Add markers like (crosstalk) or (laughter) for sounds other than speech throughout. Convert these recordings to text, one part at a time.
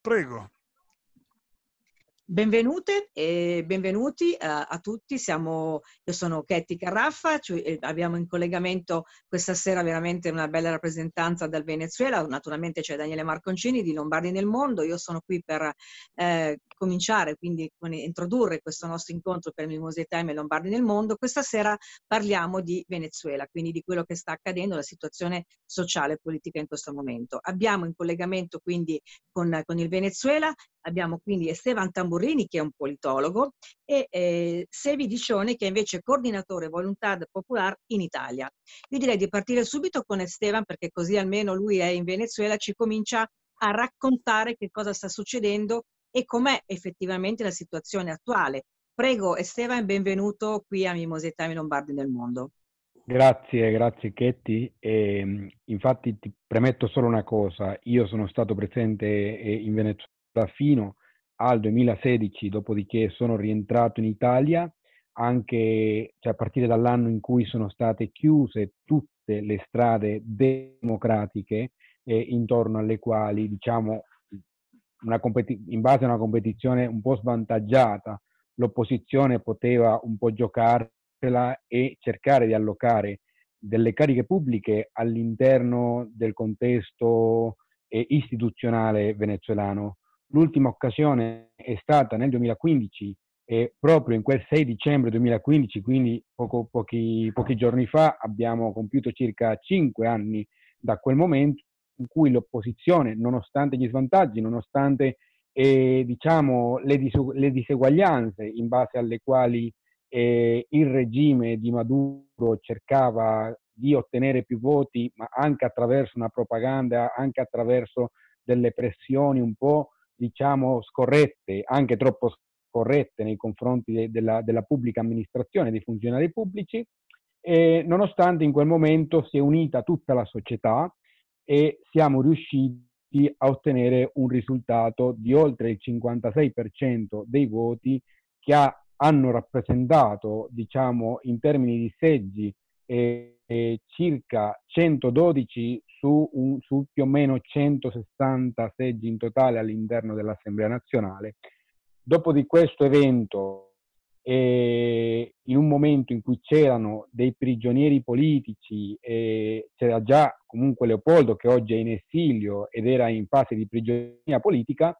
Prego. Benvenute e benvenuti a, a tutti. Siamo, io sono Ketty Carraffa, cioè, abbiamo in collegamento questa sera veramente una bella rappresentanza dal Venezuela. Naturalmente c'è Daniele Marconcini di Lombardi nel Mondo. Io sono qui per eh, cominciare, quindi con, introdurre questo nostro incontro per Mimosa Time e Lombardi nel Mondo. Questa sera parliamo di Venezuela, quindi di quello che sta accadendo, la situazione sociale e politica in questo momento. Abbiamo in collegamento quindi con, con il Venezuela Abbiamo quindi Esteban Tamburrini che è un politologo e eh, Sevi Dicione che è invece coordinatore Voluntad Popular in Italia. Io direi di partire subito con Esteban perché così almeno lui è in Venezuela, ci comincia a raccontare che cosa sta succedendo e com'è effettivamente la situazione attuale. Prego Esteban, benvenuto qui a Mimosetta e Lombardi nel mondo. Grazie, grazie Chetti. E, infatti ti premetto solo una cosa, io sono stato presente eh, in Venezuela fino al 2016, dopodiché sono rientrato in Italia, anche cioè, a partire dall'anno in cui sono state chiuse tutte le strade democratiche eh, intorno alle quali, diciamo, competi- in base a una competizione un po' svantaggiata, l'opposizione poteva un po' giocarsela e cercare di allocare delle cariche pubbliche all'interno del contesto eh, istituzionale venezuelano. L'ultima occasione è stata nel 2015 e proprio in quel 6 dicembre 2015, quindi poco, pochi, pochi giorni fa, abbiamo compiuto circa 5 anni da quel momento in cui l'opposizione, nonostante gli svantaggi, nonostante eh, diciamo, le, dis- le, diseguaglianze in base alle quali eh, il regime di Maduro cercava di ottenere più voti, ma anche attraverso una propaganda, anche attraverso delle pressioni un po' diciamo, scorrette, anche troppo scorrette nei confronti de, della, della, pubblica amministrazione, dei funzionari pubblici, e nonostante in quel momento si è unita tutta la società e siamo riusciti a ottenere un risultato di oltre il 56% dei voti che ha, hanno rappresentato, diciamo, in termini di seggi, eh, eh, circa 112 su, un, su più o meno 160 seggi in totale all'interno dell'Assemblea nazionale. Dopo di questo evento, eh, in un momento in cui c'erano dei prigionieri politici, c'era già comunque Leopoldo che oggi è in esilio ed era in fase di prigionia politica,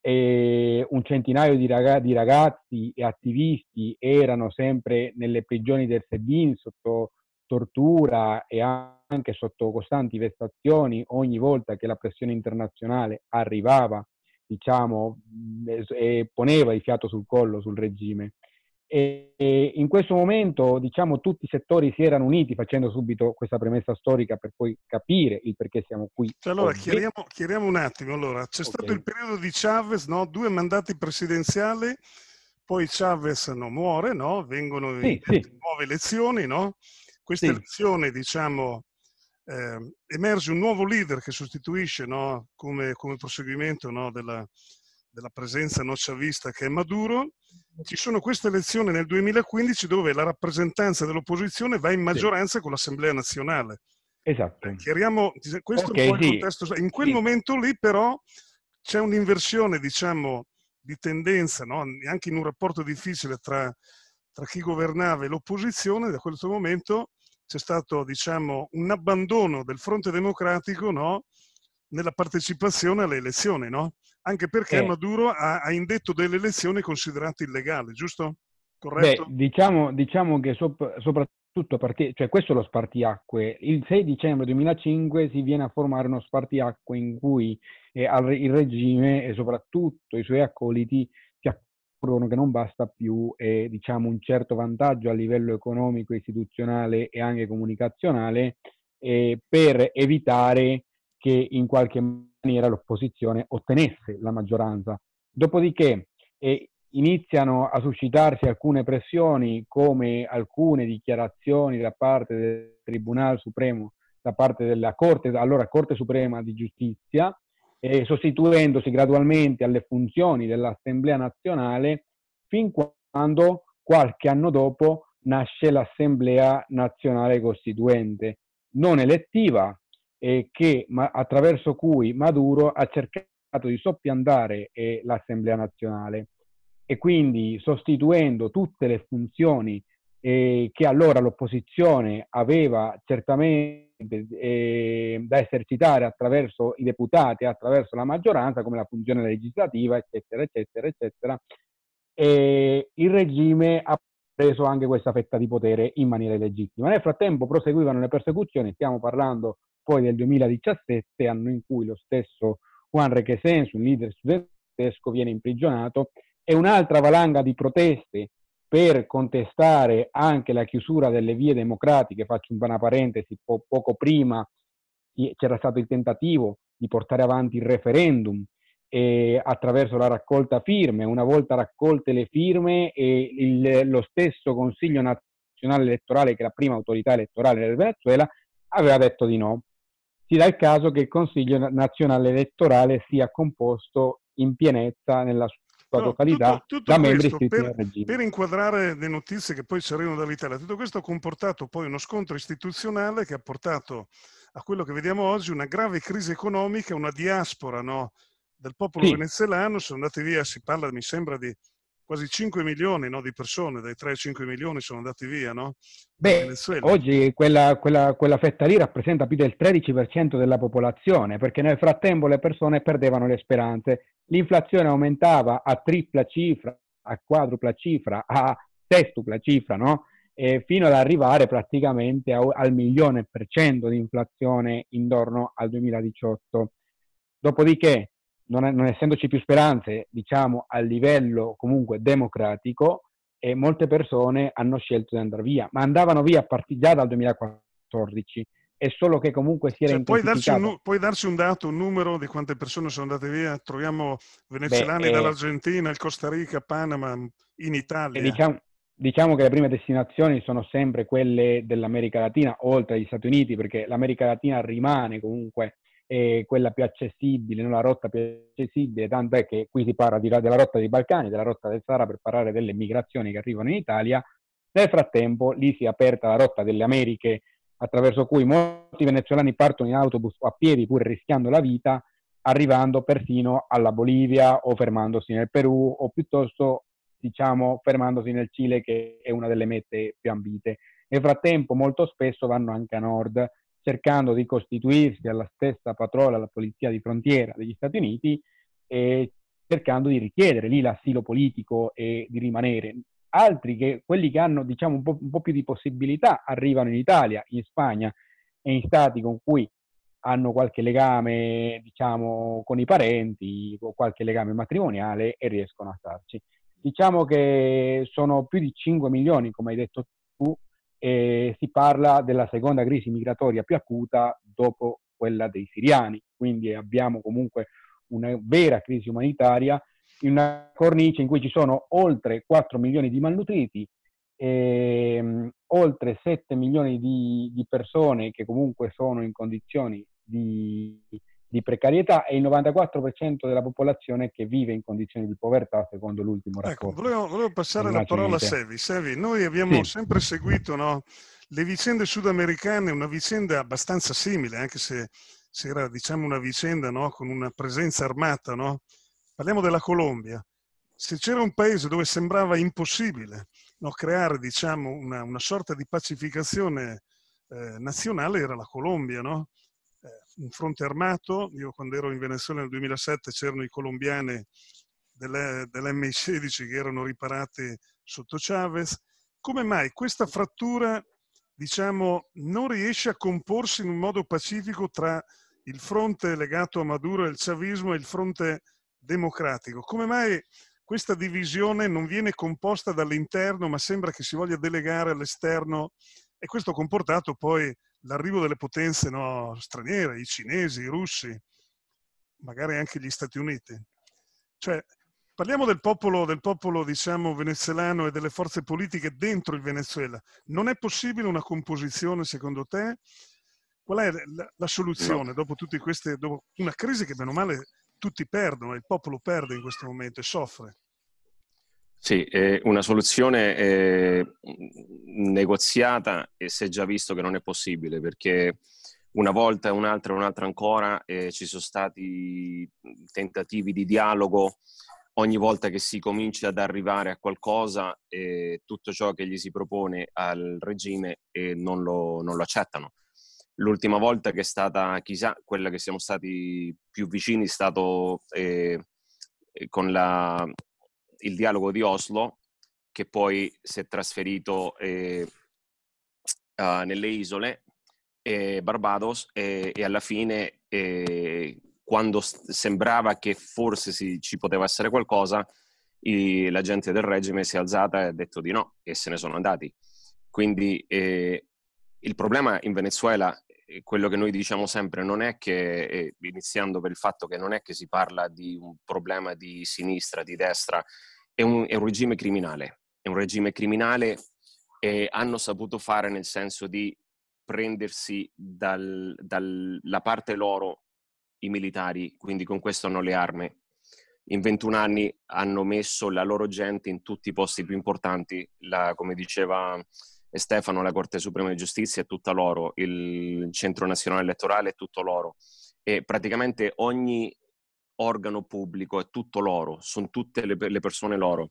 e un centinaio di, ragazzi, di ragazzi e attivisti erano sempre nelle prigioni del Sebin sotto tortura e anche sotto costanti vessazioni ogni volta che la pressione internazionale arrivava, diciamo, e poneva il fiato sul collo sul regime. E, in questo momento, diciamo, tutti i settori si erano uniti facendo subito questa premessa storica per poi capire il perché siamo qui. Cioè, allora, chiariamo, chiariamo, un attimo. Allora, c'è okay. stato il periodo di Chavez, no? due mandati presidenziali, poi Chavez no, muore, no? vengono sì, sì. nuove elezioni, no? questa sì. elezione, diciamo, eh, emerge un nuovo leader che sostituisce no, come, come, proseguimento no, della, della, presenza no chavista che è Maduro. Ci sono queste elezioni nel 2015 dove la rappresentanza dell'opposizione va in maggioranza sì. con l'Assemblea nazionale. Esatto. Eh, chiariamo, questo okay, è un po' il contesto. In quel momento lì però c'è un'inversione, diciamo, di tendenza, anche in un rapporto difficile tra, tra chi governava e l'opposizione, da questo momento c'è stato diciamo, un abbandono del fronte democratico no? nella partecipazione alle elezioni, no? Anche perché eh. Maduro ha, ha, indetto delle elezioni considerate illegali, giusto? Corretto? Beh, diciamo, diciamo, che sop- soprattutto perché, cioè questo è lo spartiacque, il 6 dicembre 2005 si viene a formare uno spartiacque in cui eh, il regime e soprattutto i suoi accoliti che non basta più eh, diciamo, un certo vantaggio a livello economico, istituzionale e anche comunicazionale eh, per evitare che in qualche maniera l'opposizione ottenesse la maggioranza. Dopodiché eh, iniziano a suscitarsi alcune pressioni come alcune dichiarazioni da parte del Tribunale Supremo, da parte della Corte, allora Corte Suprema di Giustizia, eh, sostituendosi gradualmente alle funzioni dell'Assemblea nazionale fin quando qualche anno dopo nasce l'Assemblea nazionale costituente, non elettiva, eh, che, ma, attraverso cui Maduro ha cercato di soppiantare eh, l'Assemblea nazionale e quindi sostituendo tutte le funzioni eh, che allora l'opposizione aveva certamente eh, da esercitare attraverso i deputati, attraverso la maggioranza, come la funzione legislativa, eccetera, eccetera, eccetera, e il regime ha preso anche questa fetta di potere in maniera illegittima. Nel frattempo proseguivano le persecuzioni, stiamo parlando poi del 2017, anno in cui lo stesso Juan Requesens, un leader studentesco, viene imprigionato e un'altra valanga di proteste per contestare anche la chiusura delle vie democratiche, faccio una parentesi, po- poco prima c'era stato il tentativo di portare avanti il referendum eh, attraverso la raccolta firme, una volta raccolte le firme eh, il, lo stesso Consiglio nazionale elettorale, che è la prima autorità elettorale del Venezuela, aveva detto di no. Si dà il caso che il Consiglio nazionale elettorale sia composto in pienezza nella sua no, totalità tutto, tutto da membri iscritti per, regime. Per inquadrare le notizie che poi ci arrivano dall'Italia, tutto questo ha comportato poi uno scontro istituzionale che ha portato a quello che vediamo oggi, una grave crisi economica, una diaspora no, del popolo sì. venezuelano, sono andati via, si parla, mi sembra, di quasi 5 milioni no, di persone, dai 3 ai 5 milioni sono andati via, no? Beh, oggi quella, quella, quella, fetta lì rappresenta più del 13% della popolazione, perché nel frattempo le persone perdevano le speranze. L'inflazione aumentava a tripla cifra, a quadrupla cifra, a sestupla cifra, no? E fino ad arrivare praticamente a, al milione per cento di inflazione intorno al 2018. Dopodiché non, è, non essendoci più speranze, diciamo, a livello comunque democratico, e molte persone hanno scelto di andare via, ma andavano via a partire già dal 2014. È solo che comunque si era cioè, puoi, darci un, puoi darci un dato, un numero di quante persone sono andate via? Troviamo venezuelani Beh, eh, dall'Argentina, il Costa Rica, Panama, in Italia. Diciamo, diciamo, che le prime destinazioni sono sempre quelle dell'America Latina, oltre agli Stati Uniti, perché l'America Latina rimane comunque è quella più accessibile, non la rotta più accessibile, tanto è che qui si parla di, della rotta dei Balcani, della rotta del Sahara per parlare delle migrazioni che arrivano in Italia. Nel frattempo lì si è aperta la rotta delle Americhe attraverso cui molti venezuelani partono in autobus o a piedi pur rischiando la vita, arrivando persino alla Bolivia o fermandosi nel Perù o piuttosto diciamo fermandosi nel Cile che è una delle mete più ambite. Nel frattempo molto spesso vanno anche a nord cercando di costituirsi alla stessa patrolla, alla polizia di frontiera degli Stati Uniti e cercando di richiedere lì l'assilo politico e di rimanere. Altri, che, quelli che hanno diciamo, un po', un po' più di possibilità, arrivano in Italia, in Spagna e in stati con cui hanno qualche legame, diciamo, con i parenti o qualche legame matrimoniale e riescono a starci. Diciamo che sono più di 5 milioni, come hai detto tu, e si parla della seconda crisi migratoria più acuta dopo quella dei siriani, quindi abbiamo comunque una vera crisi umanitaria in una cornice in cui ci sono oltre 4 milioni di malnutriti, e, um, oltre 7 milioni di, di, persone che comunque sono in condizioni di, di precarietà e il 94% della popolazione che vive in condizioni di povertà secondo l'ultimo rapporto. Ecco, volevo, volevo passare la parola a Sevi. Sevi, noi abbiamo sì. sempre seguito no, le vicende sudamericane, una vicenda abbastanza simile, anche se, se era diciamo, una vicenda no, con una presenza armata. No? Parliamo della Colombia. Se c'era un paese dove sembrava impossibile creare diciamo, una, una, sorta di pacificazione eh, nazionale, era la Colombia. No? Un fronte armato. Io quando ero in Venezuela nel 2007 c'erano i colombiani delle, dell'MI-16 che erano riparati sotto Chavez. Come mai questa frattura, diciamo, non riesce a comporsi in un modo pacifico tra il fronte legato a Maduro e il chavismo e il fronte democratico? Come mai questa divisione non viene composta dall'interno, ma sembra che si voglia delegare all'esterno e questo ha comportato poi l'arrivo delle potenze no, straniere, i cinesi, i russi, magari anche gli Stati Uniti. Cioè, parliamo del popolo, del popolo, diciamo, venezuelano e delle forze politiche dentro il Venezuela. Non è possibile una composizione, secondo te? Qual è la, la soluzione no. dopo tutte queste, dopo una crisi che bene o male tutti perdono, il popolo perde in questo momento e soffre? Sì, eh, una soluzione eh, negoziata e si è già visto che non è possibile perché una volta un'altra un'altra ancora eh, ci sono stati tentativi di dialogo ogni volta che si comincia ad arrivare a qualcosa eh, tutto ciò che gli si propone al regime eh, non, lo, non, lo, accettano. L'ultima volta che è stata, chissà, quella che siamo stati più vicini è stato eh, con la, il dialogo di Oslo, che poi si è trasferito uh, nelle isole, Barbados, e, e alla fine quando sembrava che forse si, ci poteva essere qualcosa, i, la gente del regime si è alzata e ha detto di no e se ne sono andati. Quindi eh, il problema in Venezuela, quello che noi diciamo sempre, non è che, iniziando per il fatto che non è che si parla di un problema di sinistra, di destra, è un, è un regime criminale. È un regime criminale e hanno saputo fare nel senso di prendersi dal, dalla parte loro i militari, quindi con questo hanno le armi. In 21 anni hanno messo la loro gente in tutti i posti più importanti, la, come diceva Stefano, la Corte Suprema di Giustizia è tutta loro, il Centro Nazionale Elettorale è tutto loro e praticamente ogni organo pubblico è tutto loro, sono tutte le, le persone loro.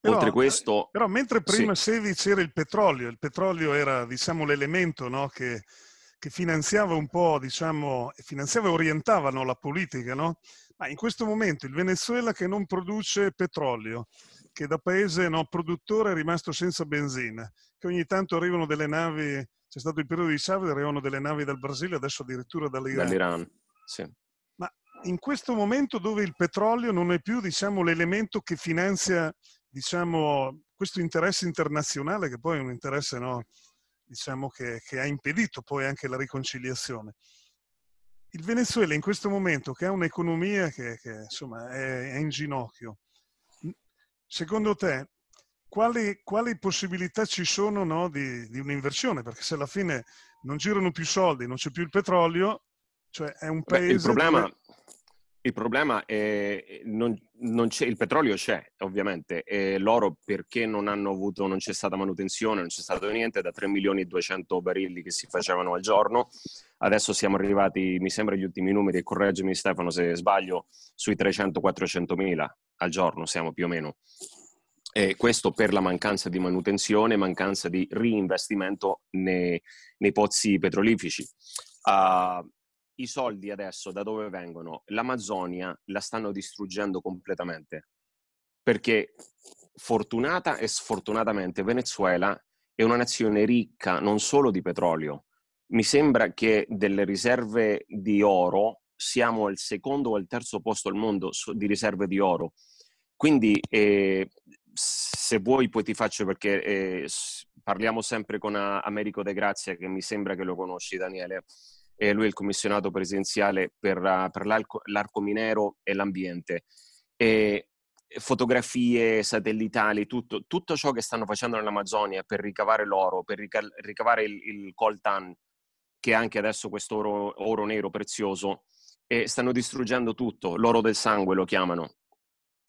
Però, Oltre questo... Però mentre prima sì. Sevi c'era il petrolio, il petrolio era diciamo l'elemento no, che che finanziava un po', diciamo, finanziava e orientava no, la politica, no? Ma in questo momento il Venezuela che non produce petrolio, che da paese no, produttore è rimasto senza benzina, che ogni tanto arrivano delle navi, c'è stato il periodo di Chavez, arrivano delle navi dal Brasile, adesso addirittura dall'Iran. Dall'Iran, sì. Ma in questo momento dove il petrolio non è più, diciamo, l'elemento che finanzia, diciamo, questo interesse internazionale, che poi è un interesse, no, diciamo, che, che ha impedito poi anche la riconciliazione. Il Venezuela in questo momento, che ha un'economia che, che insomma, è, è, in ginocchio, secondo te quali, quali possibilità ci sono no, di, di, un'inversione? Perché se alla fine non girano più soldi, non c'è più il petrolio, cioè è un paese... Beh, il problema... Dove il problema è non, non il petrolio c'è, ovviamente, e l'oro perché non hanno avuto, non c'è stata manutenzione, non c'è stato niente, da 3 milioni e 200 barilli che si facevano al giorno. Adesso siamo arrivati, mi sembra, agli ultimi numeri, correggimi Stefano se sbaglio, sui 300-400 mila al giorno siamo più o meno. E questo per la mancanza di manutenzione, mancanza di reinvestimento nei, nei pozzi petrolifici. Uh, i soldi adesso da dove vengono? L'Amazzonia la stanno distruggendo completamente perché fortunata e sfortunatamente Venezuela è una nazione ricca non solo di petrolio, mi sembra che delle riserve di oro siamo al secondo o al terzo posto al mondo di riserve di oro. Quindi eh, se vuoi poi ti faccio perché eh, parliamo sempre con Americo De Grazia che mi sembra che lo conosci Daniele e lui è il commissionato presidenziale per, per l'arco, l'arco, minero e l'ambiente. E fotografie satellitali, tutto, tutto, ciò che stanno facendo nell'Amazzonia per ricavare l'oro, per rica- ricavare il, il, coltan, che è anche adesso questo oro, oro nero prezioso, e stanno distruggendo tutto, l'oro del sangue lo chiamano,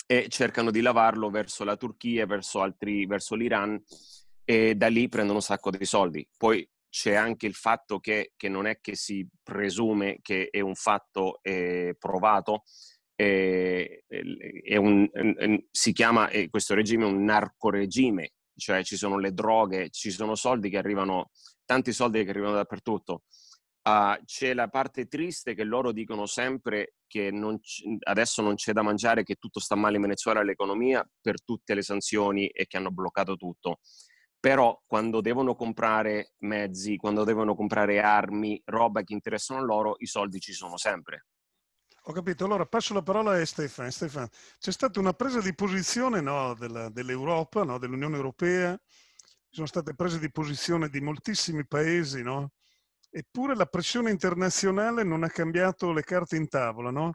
e cercano di lavarlo verso la Turchia, verso, altri, verso l'Iran, e da lì prendono un sacco di soldi. Poi c'è anche il fatto che, che, non è che si presume che è un fatto eh, provato, eh, è un, eh, si chiama questo regime un narcoregime, cioè ci sono le droghe, ci sono soldi che arrivano, tanti soldi che arrivano dappertutto. Uh, c'è la parte triste che loro dicono sempre che non c- adesso non c'è da mangiare, che tutto sta male in Venezuela, l'economia, per tutte le sanzioni e che hanno bloccato tutto però quando devono comprare mezzi, quando devono comprare armi, roba che interessano loro, i soldi ci sono sempre. Ho capito, allora passo la parola a Stefano. Stefano c'è stata una presa di posizione no, della, dell'Europa, no, dell'Unione Europea, ci sono state prese di posizione di moltissimi paesi, no? Eppure la pressione internazionale non ha cambiato le carte in tavola. No?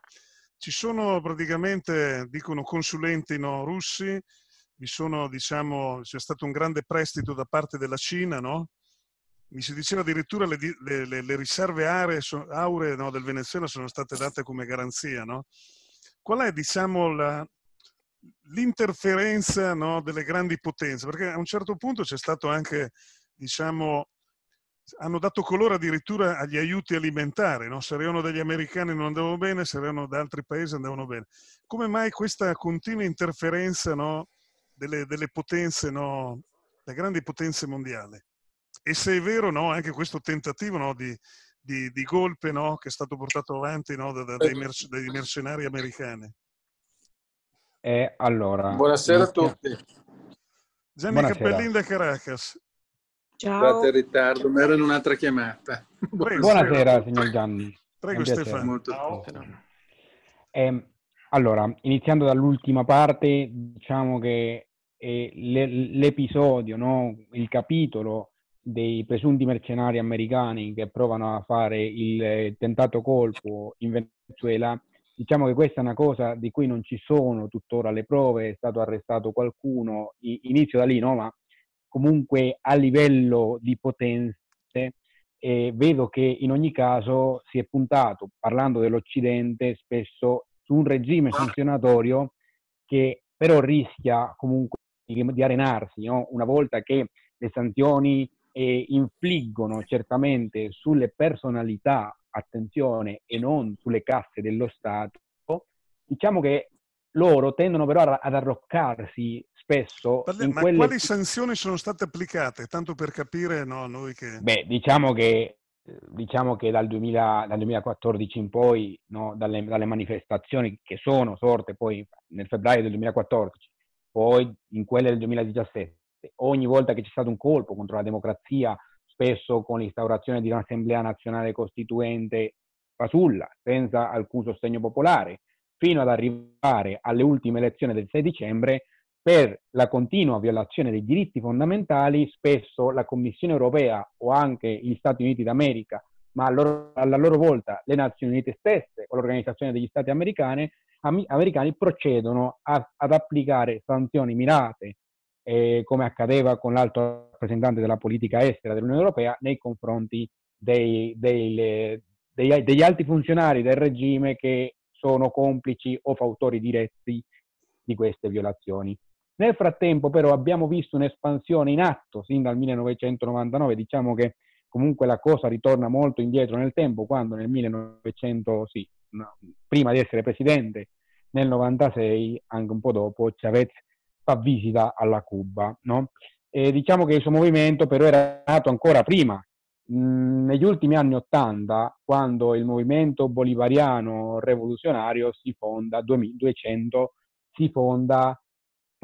Ci sono praticamente, dicono consulenti no, russi, vi sono, diciamo, c'è stato un grande prestito da parte della Cina, no? Mi si diceva addirittura le, le, le riserve aree, auree no, del Venezuela sono state date come garanzia, no? Qual è, diciamo, la, l'interferenza no, delle grandi potenze? Perché a un certo punto c'è stato anche, diciamo, hanno dato colore addirittura agli aiuti alimentari, no? se erano degli americani non andavano bene, se erano da altri paesi andavano bene. Come mai questa continua interferenza no? delle, delle, potenze, no? le grandi potenze mondiali? E se è vero no? anche questo tentativo di, di, di, golpe che è stato portato avanti da, da, dai, merc- dai, mercenari americani? Eh, allora, Buonasera a tutti. Gianni Cappellin da Caracas. Ciao. Scusate il ritardo, ma ero in un'altra chiamata. Prego, Buonasera, signor Gianni. Prego, Stefano. Eh, allora, iniziando dall'ultima parte, diciamo che eh, l'episodio, no? il capitolo dei presunti mercenari americani che provano a fare il tentato colpo in Venezuela, diciamo che questa è una cosa di cui non ci sono tuttora le prove, è stato arrestato qualcuno, inizio da lì, no? ma comunque a livello di potenze eh, vedo che in ogni caso si è puntato, parlando dell'Occidente, spesso su un regime sanzionatorio che però rischia comunque di, arenarsi, no? una volta che le sanzioni eh, infliggono certamente sulle personalità, attenzione, e non sulle casse dello Stato, diciamo che loro tendono però ad arroccarsi spesso Parli, ma quelle... quali sanzioni sono state applicate? Tanto per capire no, noi che... Beh, diciamo che, diciamo che dal, 2000, dal 2014 in poi, no, dalle, dalle, manifestazioni che sono sorte poi nel febbraio del 2014, poi in quelle del 2017, ogni volta che c'è stato un colpo contro la democrazia, spesso con l'instaurazione di un'assemblea nazionale costituente fasulla, senza alcun sostegno popolare, fino ad arrivare alle ultime elezioni del 6 dicembre, per la continua violazione dei diritti fondamentali, spesso la Commissione europea o anche gli Stati Uniti d'America, ma loro, alla loro volta le Nazioni Unite stesse o l'Organizzazione degli Stati americani, americani procedono a, ad applicare sanzioni mirate, eh, come accadeva con l'alto rappresentante della politica estera dell'Unione Europea, nei confronti dei, dei, dei, degli alti funzionari del regime che sono complici o fautori diretti di queste violazioni. Nel frattempo però abbiamo visto un'espansione in atto sin dal 1999, diciamo che comunque la cosa ritorna molto indietro nel tempo, quando nel 1900, sì, no, prima di essere presidente, nel 96, anche un po' dopo, Chavez fa visita alla Cuba. No? E diciamo che il suo movimento però era nato ancora prima, mh, negli ultimi anni 80, quando il movimento bolivariano rivoluzionario si fonda, 200, si fonda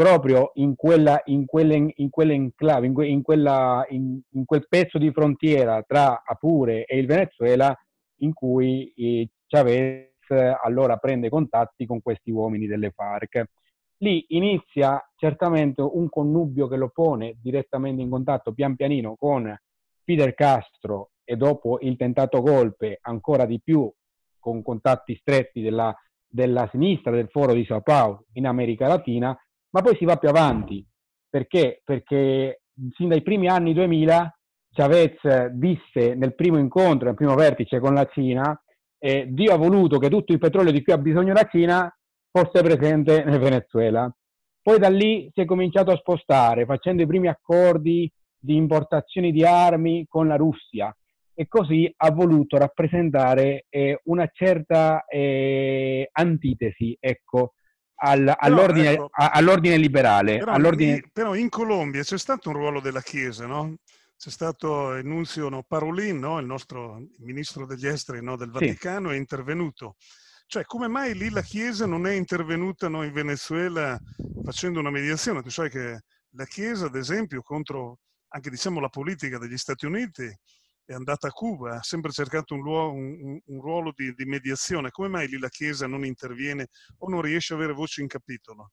proprio in, quella, in, quelle, in quell'enclave, in, in, quella, in, in, quel pezzo di frontiera tra Apure e il Venezuela in cui eh, Chavez allora prende contatti con questi uomini delle FARC. Lì inizia certamente un connubio che lo pone direttamente in contatto pian pianino con Fidel Castro e dopo il tentato golpe ancora di più con contatti stretti della, della sinistra del foro di Sao Paulo in America Latina ma poi si va più avanti. Perché? Perché sin dai primi anni 2000 Chavez disse nel primo incontro, nel primo vertice con la Cina, eh, Dio ha voluto che tutto il petrolio di cui ha bisogno la Cina fosse presente nel Venezuela. Poi da lì si è cominciato a spostare, facendo i primi accordi di importazioni di armi con la Russia e così ha voluto rappresentare eh, una certa eh, antitesi ecco, al, all'ordine, ecco, all'ordine, liberale. Però, all'ordine... però, in Colombia c'è stato un ruolo della Chiesa, no? C'è stato il nunzio no, Parolin, no? il nostro ministro degli esteri no, del Vaticano, sì. è intervenuto. Cioè, come mai lì la Chiesa non è intervenuta in Venezuela facendo una mediazione? Tu sai che la Chiesa, ad esempio, contro anche diciamo, la politica degli Stati Uniti, è andata a Cuba, ha sempre cercato un, luogo, un, un ruolo di, di, mediazione. Come mai lì la Chiesa non interviene o non riesce a avere voce in capitolo?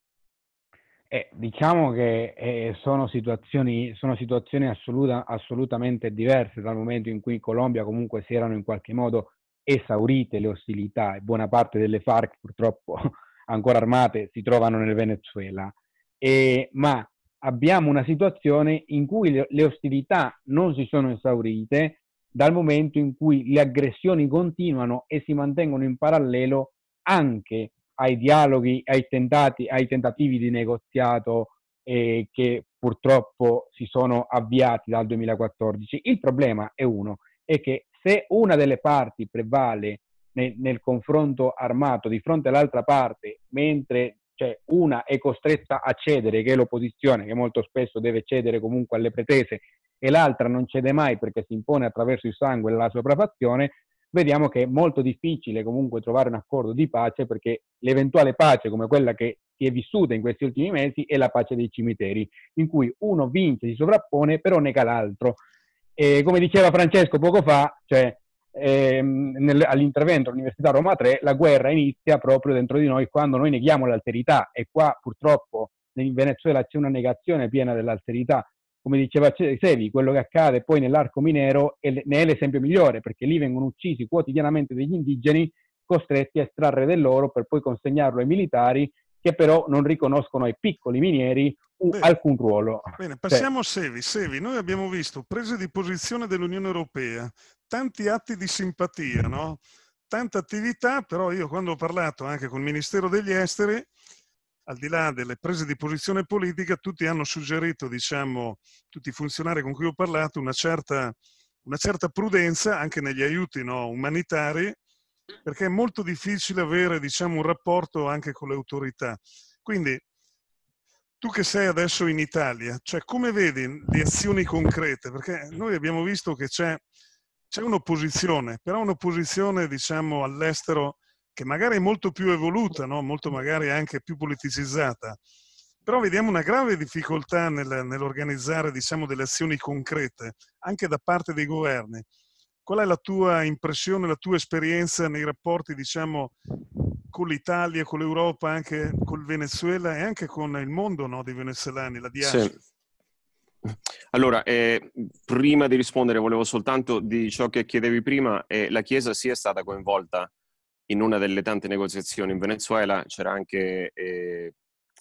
Eh, diciamo che eh, sono situazioni, sono situazioni assoluta, assolutamente diverse dal momento in cui in Colombia comunque si erano in qualche modo esaurite le ostilità e buona parte delle FARC purtroppo (laughs) ancora armate si trovano nel Venezuela. E, ma abbiamo una situazione in cui le ostilità non si sono esaurite, dal momento in cui le aggressioni continuano e si mantengono in parallelo anche ai dialoghi, ai, tentati, ai tentativi di negoziato eh, che purtroppo si sono avviati dal 2014. Il problema è uno, è che se una delle parti prevale nel, nel confronto armato di fronte all'altra parte, mentre cioè, una è costretta a cedere, che è l'opposizione, che molto spesso deve cedere comunque alle pretese, e l'altra non cede mai perché si impone attraverso il sangue e la sopraffazione, vediamo che è molto difficile comunque trovare un accordo di pace perché l'eventuale pace come quella che si è vissuta in questi ultimi mesi è la pace dei cimiteri, in cui uno vince, si sovrappone, però nega l'altro. E come diceva Francesco poco fa, cioè, ehm, nel, all'intervento all'Università Roma 3, la guerra inizia proprio dentro di noi quando noi neghiamo l'alterità e qua purtroppo in Venezuela c'è una negazione piena dell'alterità come diceva Sevi, quello che accade poi nell'arco minero è, ne è l'esempio migliore, perché lì vengono uccisi quotidianamente degli indigeni costretti a estrarre dell'oro per poi consegnarlo ai militari che però non riconoscono ai piccoli minieri Bene. alcun ruolo. Bene, passiamo cioè. a Sevi. Sevi, noi abbiamo visto prese di posizione dell'Unione Europea, tanti atti di simpatia, no? tanta attività, però io quando ho parlato anche col Ministero degli Esteri al di là delle prese di posizione politica, tutti hanno suggerito, diciamo, tutti i funzionari con cui ho parlato, una certa, una certa prudenza anche negli aiuti no, umanitari, perché è molto difficile avere, diciamo, un rapporto anche con le autorità. Quindi, tu che sei adesso in Italia, cioè come vedi le azioni concrete? Perché noi abbiamo visto che c'è, un'opposizione, però un'opposizione, diciamo, all'estero che magari è molto più evoluta, no? molto magari anche più politicizzata, però vediamo una grave difficoltà nel, nell'organizzare diciamo, delle azioni concrete, anche da parte dei governi. Qual è la tua impressione, la tua esperienza nei rapporti diciamo, con l'Italia, con l'Europa, anche con il Venezuela e anche con il mondo no, dei venezuelani, la diaspora? Sì. Allora, eh, prima di rispondere volevo soltanto di ciò che chiedevi prima, eh, la Chiesa sia stata coinvolta in una delle tante negoziazioni in Venezuela c'era anche, eh,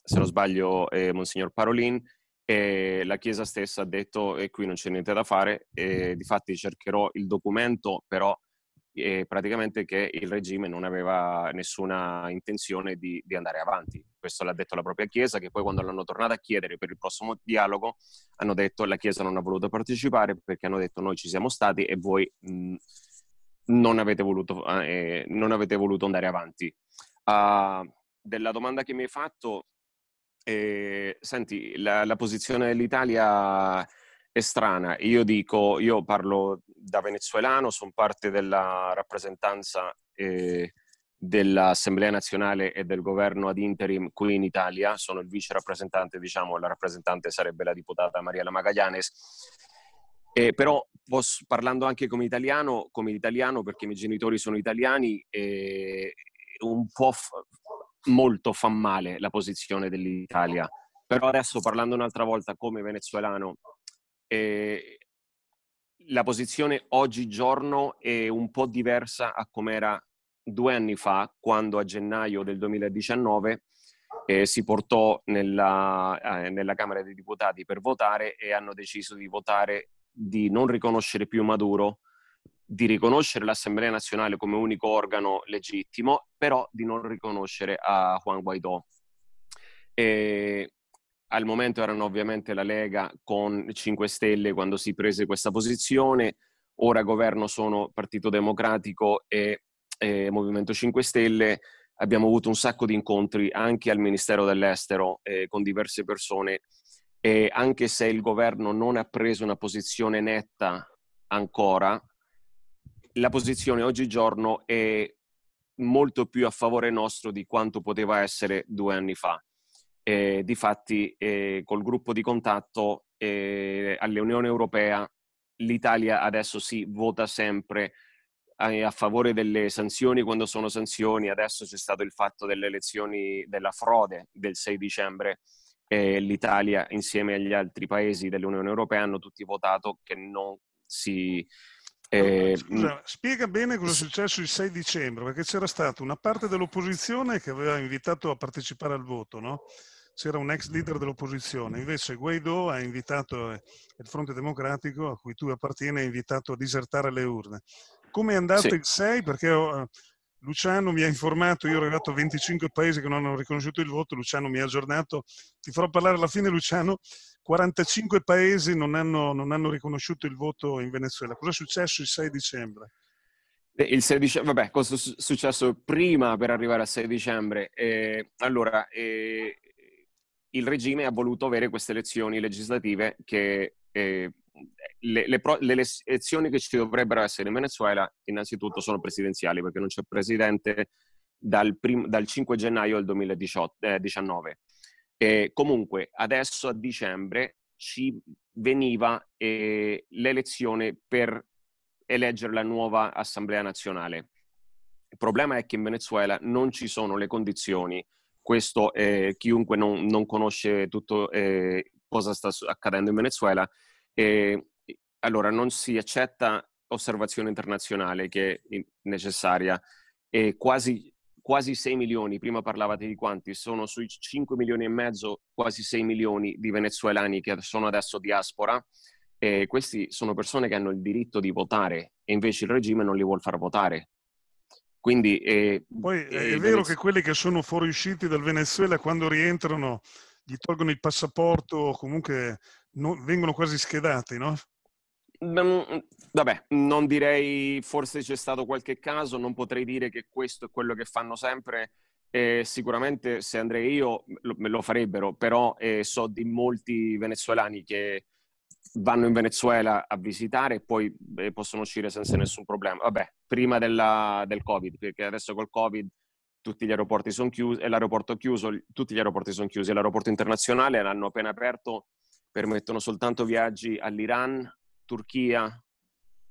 se non sbaglio, eh, Monsignor Parolin e la Chiesa stessa ha detto e qui non c'è niente da fare e difatti cercherò il documento però eh, praticamente che il regime non aveva nessuna intenzione di, di, andare avanti. Questo l'ha detto la propria Chiesa, che poi quando l'hanno tornata a chiedere per il prossimo dialogo hanno detto la Chiesa non ha voluto partecipare perché hanno detto noi ci siamo stati e voi mh, non avete voluto, eh, non avete voluto andare avanti. Uh, della domanda che mi hai fatto, eh, senti, la, la, posizione dell'Italia è strana. Io dico, io parlo da venezuelano, sono parte della rappresentanza eh, dell'Assemblea nazionale e del governo ad interim qui in Italia, sono il vice rappresentante, diciamo, la rappresentante sarebbe la diputata Mariela Magallanes eh, però posso, parlando anche come italiano, come italiano perché i miei genitori sono italiani, eh, un po' f- molto fa male la posizione dell'Italia. Però adesso parlando un'altra volta come venezuelano, eh, la posizione oggigiorno è un po' diversa a come era due anni fa, quando a gennaio del 2019 eh, si portò nella, eh, nella, Camera dei Deputati per votare e hanno deciso di votare di non riconoscere più Maduro, di riconoscere l'Assemblea nazionale come unico organo legittimo, però di non riconoscere a Juan Guaidó. E al momento erano ovviamente la Lega con 5 Stelle quando si prese questa posizione, ora governo sono Partito Democratico e, e Movimento 5 Stelle. Abbiamo avuto un sacco di incontri anche al Ministero dell'Estero eh, con diverse persone e anche se il governo non ha preso una posizione netta ancora, la posizione oggigiorno è molto più a favore nostro di quanto poteva essere due anni fa. Eh, difatti, eh, col gruppo di contatto eh, all'Unione Europea, l'Italia adesso si vota sempre a, a favore delle sanzioni quando sono sanzioni. Adesso c'è stato il fatto delle elezioni della frode del 6 dicembre e l'Italia insieme agli altri paesi dell'Unione Europea hanno tutti votato che non si... Eh, Scusa, spiega bene cosa è successo il 6 dicembre, perché c'era stata una parte dell'opposizione che aveva invitato a partecipare al voto, no? C'era un ex leader dell'opposizione, invece Guaidó ha invitato, eh, il Fronte Democratico a cui tu appartieni, ha invitato a disertare le urne. Come è andato sì. il 6? Perché ho, Luciano mi ha informato, io ero arrivato a 25 paesi che non hanno riconosciuto il voto, Luciano mi ha aggiornato, ti farò parlare alla fine Luciano, 45 paesi non hanno, non hanno riconosciuto il voto in Venezuela. Cosa è successo il 6 dicembre? Il 6 dicembre, vabbè, cosa è successo prima per arrivare al 6 dicembre? Eh, allora, eh, il regime ha voluto avere queste elezioni legislative che eh, le, le, le, elezioni che ci dovrebbero essere in Venezuela innanzitutto sono presidenziali perché non c'è presidente dal, prim, dal 5 gennaio del 2019. Eh, comunque adesso a dicembre ci veniva eh, l'elezione per eleggere la nuova Assemblea nazionale. Il problema è che in Venezuela non ci sono le condizioni, questo eh, chiunque non, non, conosce tutto eh, cosa sta accadendo in Venezuela e, allora, non si accetta osservazione internazionale che è necessaria e quasi, quasi 6 milioni, prima parlavate di quanti, sono sui 5 milioni e mezzo, quasi 6 milioni di venezuelani che sono adesso diaspora e questi sono persone che hanno il diritto di votare e invece il regime non li vuole far votare. Quindi, eh, Poi è, eh, vero Venez... che quelli che sono fuoriusciti dal Venezuela quando rientrano gli tolgono il passaporto o comunque no, vengono quasi schedati, no? Vabbè, non direi, forse c'è stato qualche caso, non potrei dire che questo è quello che fanno sempre. Eh, sicuramente se andrei io lo, me lo farebbero, però eh, so di molti venezuelani che vanno in Venezuela a visitare e poi eh, possono uscire senza nessun problema. Vabbè, prima della, del Covid, perché adesso col Covid tutti gli aeroporti sono chiusi, e l'aeroporto chiuso, tutti gli aeroporti sono chiusi, l'aeroporto internazionale l'hanno appena aperto permettono soltanto viaggi all'Iran, Turchia,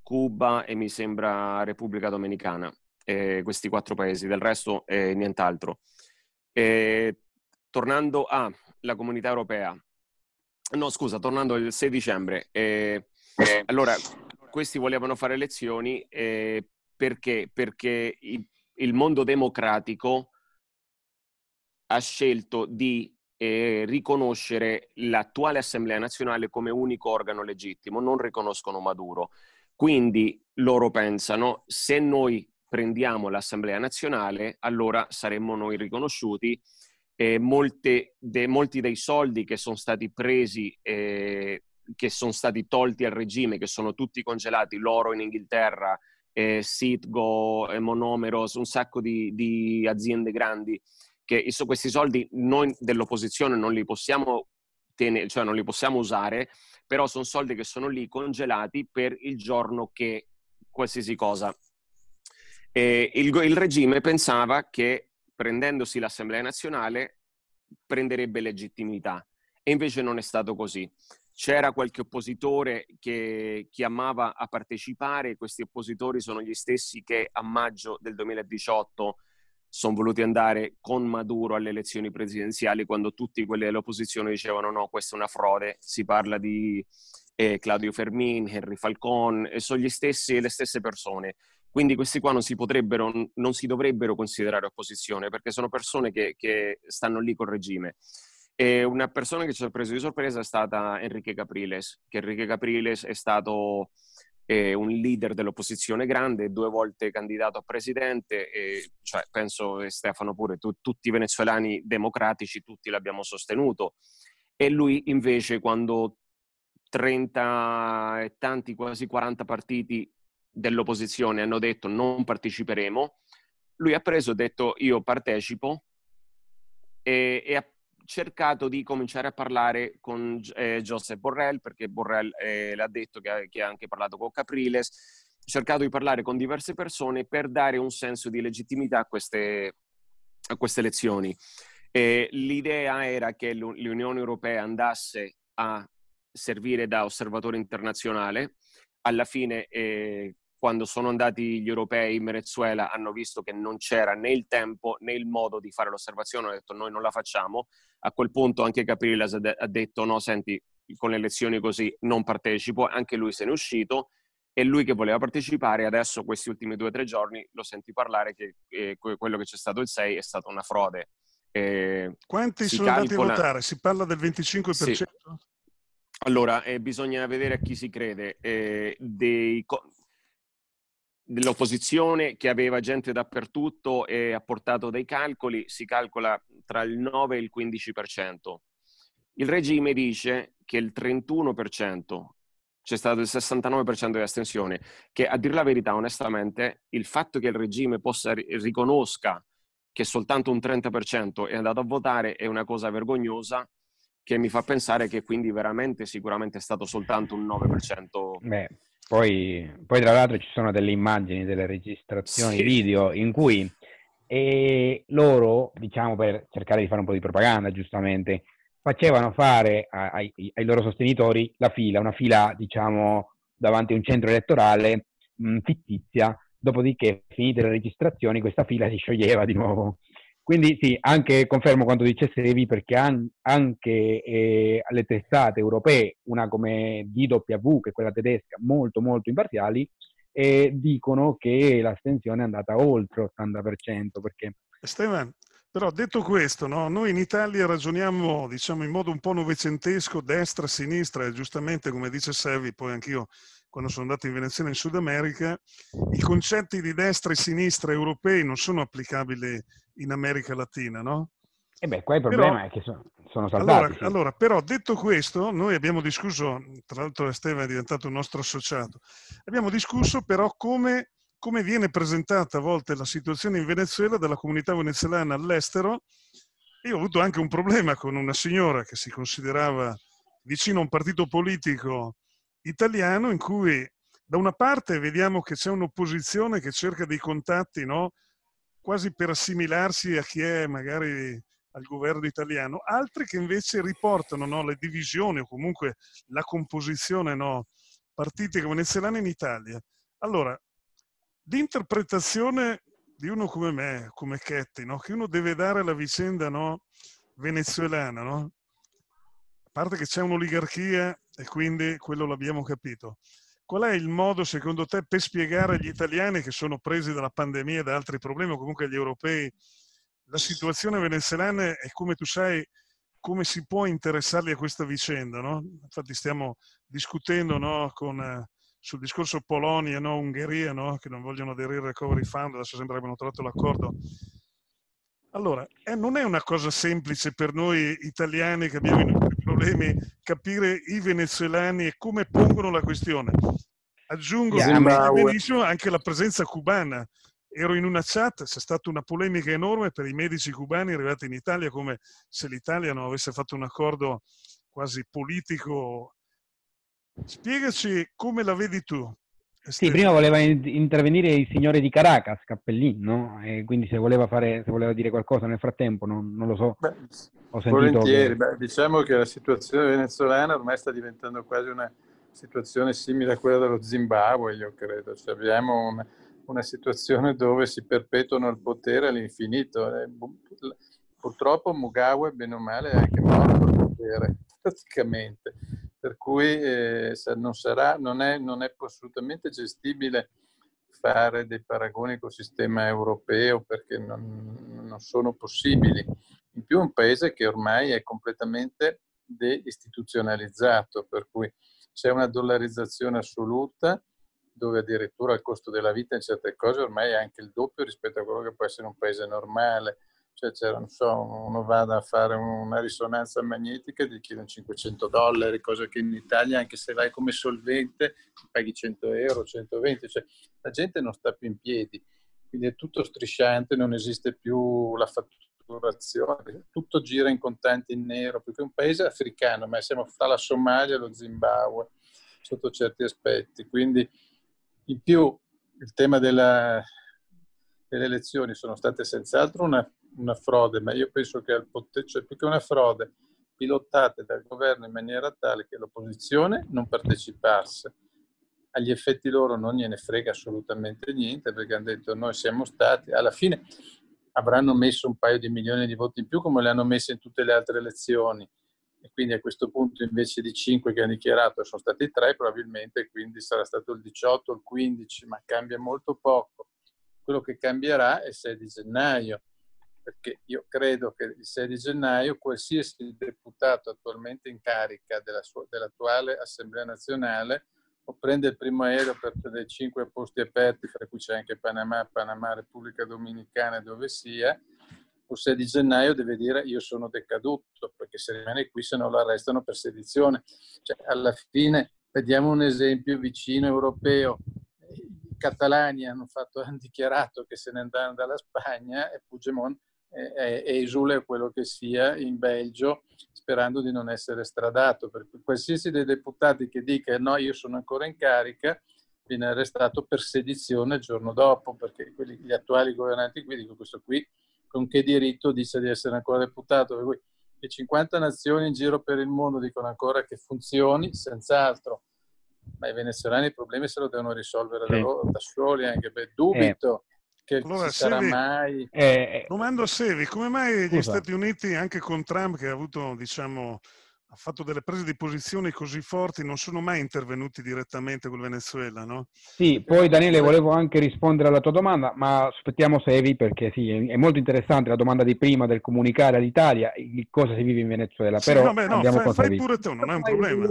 Cuba e mi sembra Repubblica Dominicana, eh, questi quattro paesi, del resto eh, nient'altro. Eh, tornando alla comunità europea, no scusa, tornando il 6 dicembre, eh, allora questi volevano fare elezioni eh, perché? Perché il mondo democratico ha scelto di eh, riconoscere l'attuale Assemblea nazionale come unico organo legittimo, non riconoscono Maduro. Quindi loro pensano, se noi prendiamo l'Assemblea nazionale, allora saremmo noi riconosciuti. Eh, molte, de, molti dei soldi che sono stati presi, eh, che sono stati tolti al regime, che sono tutti congelati, l'oro in Inghilterra, eh, Citgo, Monomeros, un sacco di, di aziende grandi, che questi soldi noi dell'opposizione non li possiamo tenere, cioè non li possiamo usare, però sono soldi che sono lì congelati per il giorno che qualsiasi cosa. E il, il regime pensava che prendendosi l'Assemblea nazionale prenderebbe legittimità e invece non è stato così. C'era qualche oppositore che chiamava a partecipare, questi oppositori sono gli stessi che a maggio del 2018 sono voluti andare con Maduro alle elezioni presidenziali quando tutti quelli dell'opposizione dicevano no, questa è una frode, si parla di eh, Claudio Fermin, Henry Falcon, e sono gli stessi, le stesse persone. Quindi questi qua non si non si dovrebbero considerare opposizione perché sono persone che, che stanno lì col regime. E una persona che ci ha preso di sorpresa è stata Enrique Capriles, che Enrique Capriles è stato eh, un leader dell'opposizione grande, due volte candidato a presidente, e, cioè, penso che Stefano pure, tu, tutti i venezuelani democratici, tutti l'abbiamo sostenuto. E lui invece quando 30 e tanti, quasi 40 partiti dell'opposizione hanno detto non parteciperemo, lui ha preso e detto io partecipo e, e ha cercato di cominciare a parlare con eh, Joseph Borrell, perché Borrell eh, l'ha detto che ha, che ha, anche parlato con Capriles, cercato di parlare con diverse persone per dare un senso di legittimità a queste, a queste elezioni. E l'idea era che l'Unione Europea andasse a servire da osservatore internazionale. Alla fine eh, quando sono andati gli europei in Venezuela hanno visto che non c'era né il tempo né il modo di fare l'osservazione, hanno detto noi non la facciamo. A quel punto anche Capriles ha detto no, senti, con le elezioni così non partecipo, anche lui se n'è uscito e lui che voleva partecipare adesso questi ultimi due o tre giorni lo senti parlare che eh, quello che c'è stato il 6 è stata una frode. Eh, Quanti sono calcola... andati a votare? Si parla del 25%? Sì. Allora, eh, bisogna vedere a chi si crede. Eh, dei, dell'opposizione che aveva gente dappertutto e ha portato dei calcoli, si calcola tra il 9 e il 15%. Il regime dice che il 31%, c'è stato il 69% di astensione, che a dire la verità, onestamente, il fatto che il regime possa riconosca che soltanto un 30% è andato a votare è una cosa vergognosa che mi fa pensare che quindi veramente sicuramente è stato soltanto un 9%. Beh, poi, poi, tra l'altro ci sono delle immagini, delle registrazioni sì. video in cui e loro, diciamo per cercare di fare un po' di propaganda, giustamente, facevano fare ai, ai loro sostenitori la fila, una fila, diciamo, davanti a un centro elettorale mh, fittizia, dopodiché, finite le registrazioni, questa fila si scioglieva di nuovo. Quindi sì, anche confermo quanto dice Sevi, perché an- anche eh, alle testate europee, una come DW, che è quella tedesca, molto molto imparziali, eh, dicono che l'astensione è andata oltre l'80%. Perché... Esteban, però detto questo, no, noi in Italia ragioniamo diciamo, in modo un po' novecentesco, destra, sinistra, e giustamente come dice Sevi, poi anch'io quando sono andato in Venezuela in Sud America, i concetti di destra e sinistra europei non sono applicabili in America Latina, no? E beh, qua il problema però, è che sono, sono salvati. Allora, sì. allora, però, detto questo, noi abbiamo discusso, tra l'altro Esteban è diventato un nostro associato, abbiamo discusso però come, come viene presentata a volte la situazione in Venezuela dalla comunità venezuelana all'estero. Io ho avuto anche un problema con una signora che si considerava vicino a un partito politico italiano in cui da una parte vediamo che c'è un'opposizione che cerca dei contatti, no? quasi per assimilarsi a chi è magari al governo italiano, altri che invece riportano no, le divisioni o comunque la composizione no, partitica venezuelana in Italia. Allora, l'interpretazione di uno come me, come Chetti, no, che uno deve dare alla vicenda venezuelana, no? parte che c'è un'oligarchia e quindi quello l'abbiamo capito. Qual è il modo, secondo te, per spiegare agli italiani che sono presi dalla pandemia e da altri problemi, o comunque agli europei, la situazione venezuelana e come tu sai come si può interessarli a questa vicenda? No? Infatti stiamo discutendo no, con, sul discorso Polonia, no, Ungheria, che non vogliono aderire al Recovery Fund, adesso sembra che abbiano trovato l'accordo allora, eh, non è una cosa semplice per noi italiani che abbiamo i problemi capire i venezuelani e come pongono la questione. Aggiungo yeah, benissimo anche la presenza cubana. Ero in una chat, c'è stata una polemica enorme per i medici cubani arrivati in Italia, come se l'Italia non avesse fatto un accordo quasi politico. Spiegaci come la vedi tu. Sì, prima voleva intervenire il signore di Caracas, Cappellin, no? E quindi se voleva, fare, se voleva dire qualcosa nel frattempo, non, non lo so. Beh, Ho volentieri, che... Beh, diciamo che la situazione venezuelana ormai sta diventando quasi una situazione simile a quella dello Zimbabwe, io credo. Cioè abbiamo una, una situazione dove si perpetuano il potere all'infinito. Purtroppo Mugabe, bene o male, è anche morto il potere, praticamente per cui eh, non, sarà, non, è, non è assolutamente gestibile fare dei paragoni col sistema europeo perché non, non sono possibili. In più è un paese che ormai è completamente deistituzionalizzato, per cui c'è una dollarizzazione assoluta dove addirittura il costo della vita in certe cose ormai è anche il doppio rispetto a quello che può essere un paese normale cioè c'era, non so, uno vada a fare una risonanza magnetica e ti chiedono 500 dollari, cosa che in Italia, anche se vai come solvente, paghi 100 euro, 120, cioè la gente non sta più in piedi, quindi è tutto strisciante, non esiste più la fatturazione, tutto gira in contanti in nero, perché è un paese africano, ma siamo fra la Somalia e lo Zimbabwe, sotto certi aspetti, quindi in più il tema della, delle elezioni sono state senz'altro una una frode, ma io penso che al potere, cioè più che una frode, pilotate dal governo in maniera tale che l'opposizione non partecipasse. Agli effetti loro non gliene frega assolutamente niente perché hanno detto noi siamo stati, alla fine avranno messo un paio di milioni di voti in più come le hanno messe in tutte le altre elezioni. E quindi a questo punto invece di 5 che hanno dichiarato sono stati 3 probabilmente quindi sarà stato il 18 o il 15 ma cambia molto poco. Quello che cambierà è il 6 di gennaio perché io credo che il 6 di gennaio qualsiasi deputato attualmente in carica della sua, dell'attuale Assemblea nazionale o prende il primo aereo per dei cinque posti aperti, fra cui c'è anche Panama, Panama, Repubblica Dominicana, dove sia, o 6 di gennaio deve dire io sono decaduto, perché se rimane qui se no lo arrestano per sedizione. Cioè, alla fine, vediamo un esempio vicino europeo, i catalani hanno, fatto, (laughs) hanno dichiarato che se ne andranno dalla Spagna e Puigdemont esule quello che sia in Belgio sperando di non essere stradato. Per qualsiasi dei deputati che dica no, io sono ancora in carica, viene arrestato per sedizione il giorno dopo, perché quelli, gli attuali governanti qui, dico questo qui, con che diritto dice di essere ancora deputato? Per cui le 50 nazioni in giro per il mondo dicono ancora che funzioni, senz'altro, ma i venezuelani i problemi se lo devono risolvere da, da, soli, anche per dubito. Eh che allora, ci sarà Sevi, mai... Eh, Domando a Sevi, come mai gli Stati Uniti, anche con Trump, che ha avuto, diciamo, ha fatto delle prese di posizione così forti, non sono mai intervenuti direttamente col Venezuela, no? Sì, poi Daniele volevo anche rispondere alla tua domanda, ma aspettiamo Sevi perché sì, è molto interessante la domanda di prima del comunicare all'Italia cosa si vive in Venezuela, sì, però no, beh, no, fai, fai pure te, non è un problema.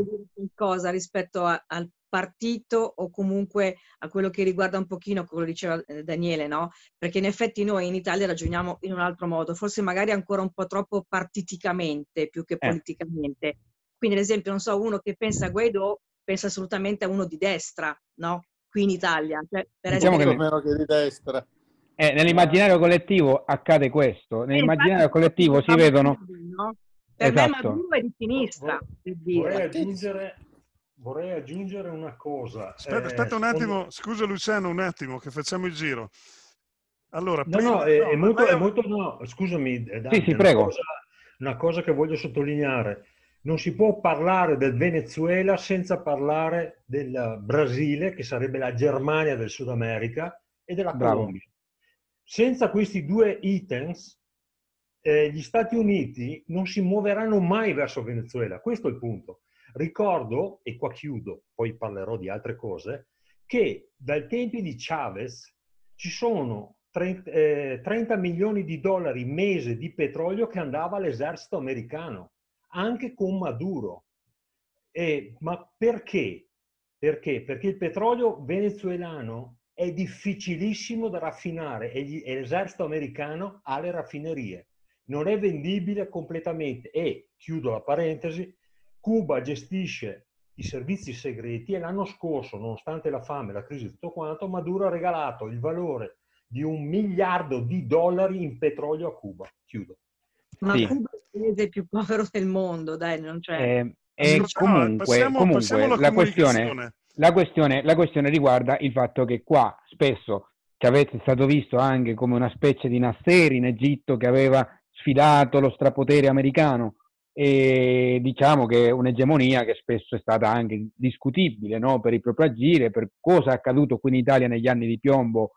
Cosa rispetto a, al partito o comunque a quello che riguarda un pochino quello che diceva eh, Daniele, no? Perché in effetti noi in Italia ragioniamo in un altro modo, forse magari ancora un po' troppo partiticamente più che eh. politicamente. Eh. Quindi ad esempio, non so, uno che pensa a Guaidó pensa assolutamente a uno di destra, no? Qui in Italia. Cioè, per diciamo essere... che meno che di destra. Eh, nell'immaginario collettivo accade questo, nell'immaginario collettivo si vedono... No? Per esatto. me Maduro è di sinistra. Vorrei aggiungere, vorrei aggiungere una cosa. Aspetta, eh, aspetta un attimo, secondo... scusa Luciano, un attimo, che facciamo il giro. Allora, no, prima... no, è, no, è molto, è molto no, scusami, Dante, sì, sì, prego. Una cosa, una cosa che voglio sottolineare. Non si può parlare del Venezuela senza parlare del Brasile, che sarebbe la Germania del Sud America, e della Bravo. Colombia. Senza questi due items, eh, gli Stati Uniti non si muoveranno mai verso Venezuela. Questo è il punto. Ricordo, e qua chiudo, poi parlerò di altre cose, che dai tempi di Chavez ci sono 30, eh, 30 milioni di dollari mese di petrolio che andava all'esercito americano, anche con Maduro. E, ma perché? Perché? Perché il petrolio venezuelano è difficilissimo da raffinare e, l'esercito americano ha le raffinerie. Non è vendibile completamente e, chiudo la parentesi, Cuba gestisce i servizi segreti e l'anno scorso, nonostante la fame, la crisi e tutto quanto, Maduro ha regalato il valore di un miliardo di dollari in petrolio a Cuba. Chiudo. Ma sì. Cuba è il paese più povero del mondo, dai, non c'è... Eh, e comunque, passiamo, comunque passiamo la, questione, la, questione, la questione riguarda il fatto che qua spesso che avete stato visto anche come una specie di Nasser in Egitto che aveva sfidato lo strapotere americano e diciamo che un'egemonia che spesso è stata anche discutibile no? per il proprio agire, per cosa è accaduto qui in Italia negli anni di piombo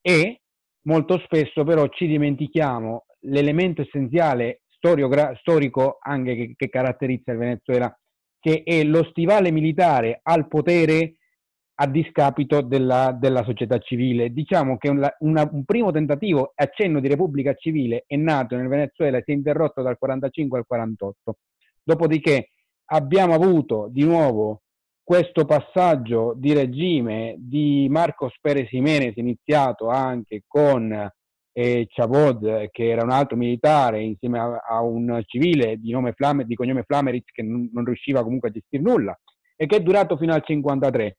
e molto spesso però ci dimentichiamo l'elemento essenziale storico anche che, che caratterizza il Venezuela, che è lo stivale militare al potere a discapito della, della, società civile. Diciamo che una, una, un primo tentativo accenno di repubblica civile è nato nel Venezuela e si è interrotto dal 45 al 48. Dopodiché abbiamo avuto di nuovo questo passaggio di regime di Marcos Pérez Jiménez iniziato anche con eh, Chabod, che era un altro militare, insieme a, a un civile di, Flamme, di cognome Flamerich che non, non riusciva comunque a gestire nulla e che è durato fino al 53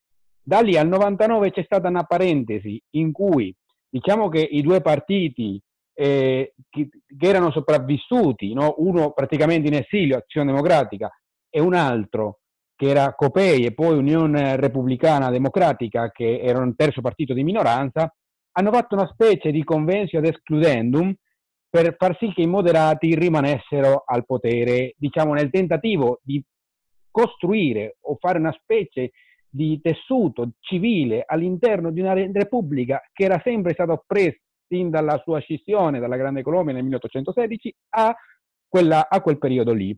da lì al 99 c'è stata una parentesi in cui diciamo che i due partiti eh, che, che, erano sopravvissuti, no? uno praticamente in esilio, Azione Democratica, e un altro che era Copei e poi Unione Repubblicana Democratica, che era un terzo partito di minoranza, hanno fatto una specie di convenzio ad excludendum per far sì che i moderati rimanessero al potere, diciamo nel tentativo di costruire o fare una specie di tessuto civile all'interno di una repubblica che era sempre stata oppressa sin dalla sua scissione dalla Grande Colombia nel 1816 a, quella, a quel periodo lì.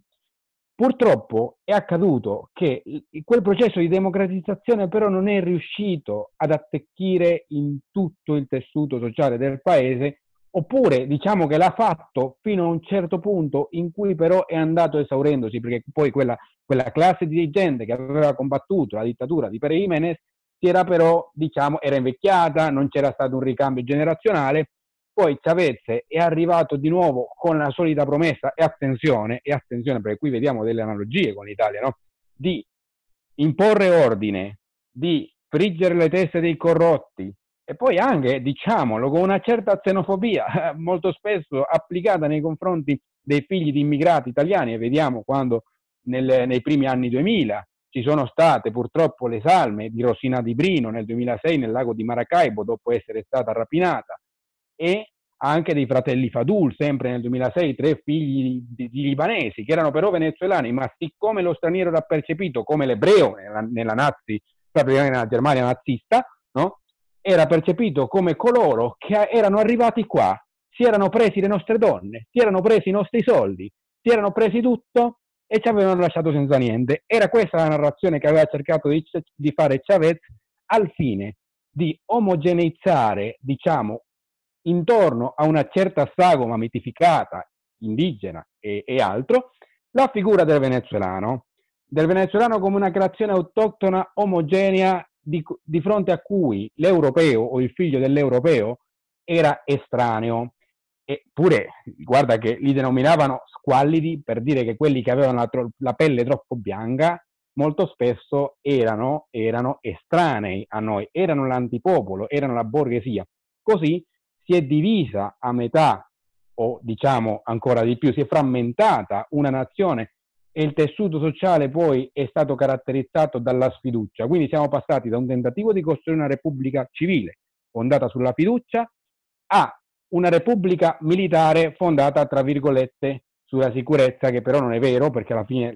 Purtroppo è accaduto che quel processo di democratizzazione però non è riuscito ad attecchire in tutto il tessuto sociale del paese oppure diciamo che l'ha fatto fino a un certo punto in cui però è andato esaurendosi, perché poi quella, quella classe dirigente che aveva combattuto la dittatura di Pere Jimenez si era però, diciamo, era invecchiata, non c'era stato un ricambio generazionale, poi Chavez è arrivato di nuovo con la solita promessa, e attenzione, e attenzione perché qui vediamo delle analogie con l'Italia, no? di imporre ordine, di friggere le teste dei corrotti, e poi anche, diciamolo, con una certa xenofobia (laughs) molto spesso applicata nei confronti dei figli di immigrati italiani, e vediamo quando nel, nei primi anni 2000 ci sono state purtroppo le salme di Rosina Di Brino nel 2006 nel lago di Maracaibo dopo essere stata rapinata e anche dei fratelli Fadul, sempre nel 2006, tre figli di, di, libanesi che erano però venezuelani, ma siccome lo straniero era percepito come l'ebreo nella, nella, nazi, nella Germania nazista, no? Era percepito come coloro che erano arrivati qua, si erano presi le nostre donne, si erano presi i nostri soldi, si erano presi tutto e ci avevano lasciato senza niente. Era questa la narrazione che aveva cercato di, di fare Chavez al fine di omogeneizzare, diciamo, intorno a una certa sagoma mitificata, indigena e, e altro, la figura del venezuelano, del venezuelano come una creazione autoctona omogenea di, di fronte a cui l'europeo o il figlio dell'europeo era estraneo. Eppure, guarda che li denominavano squallidi per dire che quelli che avevano la, la pelle troppo bianca molto spesso erano, erano, estranei a noi, erano l'antipopolo, erano la borghesia. Così si è divisa a metà, o diciamo ancora di più, si è frammentata una nazione e il tessuto sociale poi è stato caratterizzato dalla sfiducia. Quindi siamo passati da un tentativo di costruire una repubblica civile fondata sulla fiducia a una repubblica militare fondata, tra virgolette, sulla sicurezza, che però non è vero perché alla fine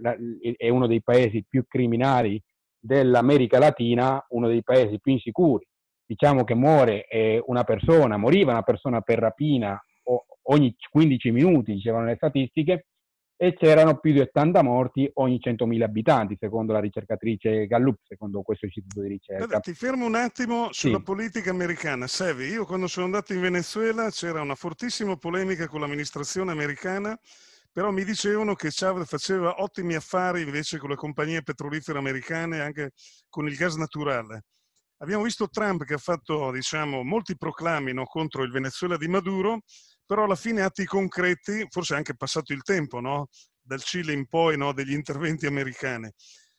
è uno dei paesi più criminali dell'America Latina, uno dei paesi più insicuri. Diciamo che muore una persona, moriva una persona per rapina ogni 15 minuti, dicevano le statistiche, e c'erano più di 80 morti ogni 100.000 abitanti, secondo la ricercatrice Gallup, secondo questo istituto di ricerca. Guarda, ti fermo un attimo sulla sì. politica americana. Sevi, io quando sono andato in Venezuela c'era una fortissima polemica con l'amministrazione americana, però mi dicevano che Chavez faceva ottimi affari invece con le compagnie petrolifere americane, anche con il gas naturale. Abbiamo visto Trump che ha fatto diciamo, molti proclami no, contro il Venezuela di Maduro, però alla fine atti concreti, forse è anche passato il tempo, no? dal Cile in poi, no? degli interventi americani.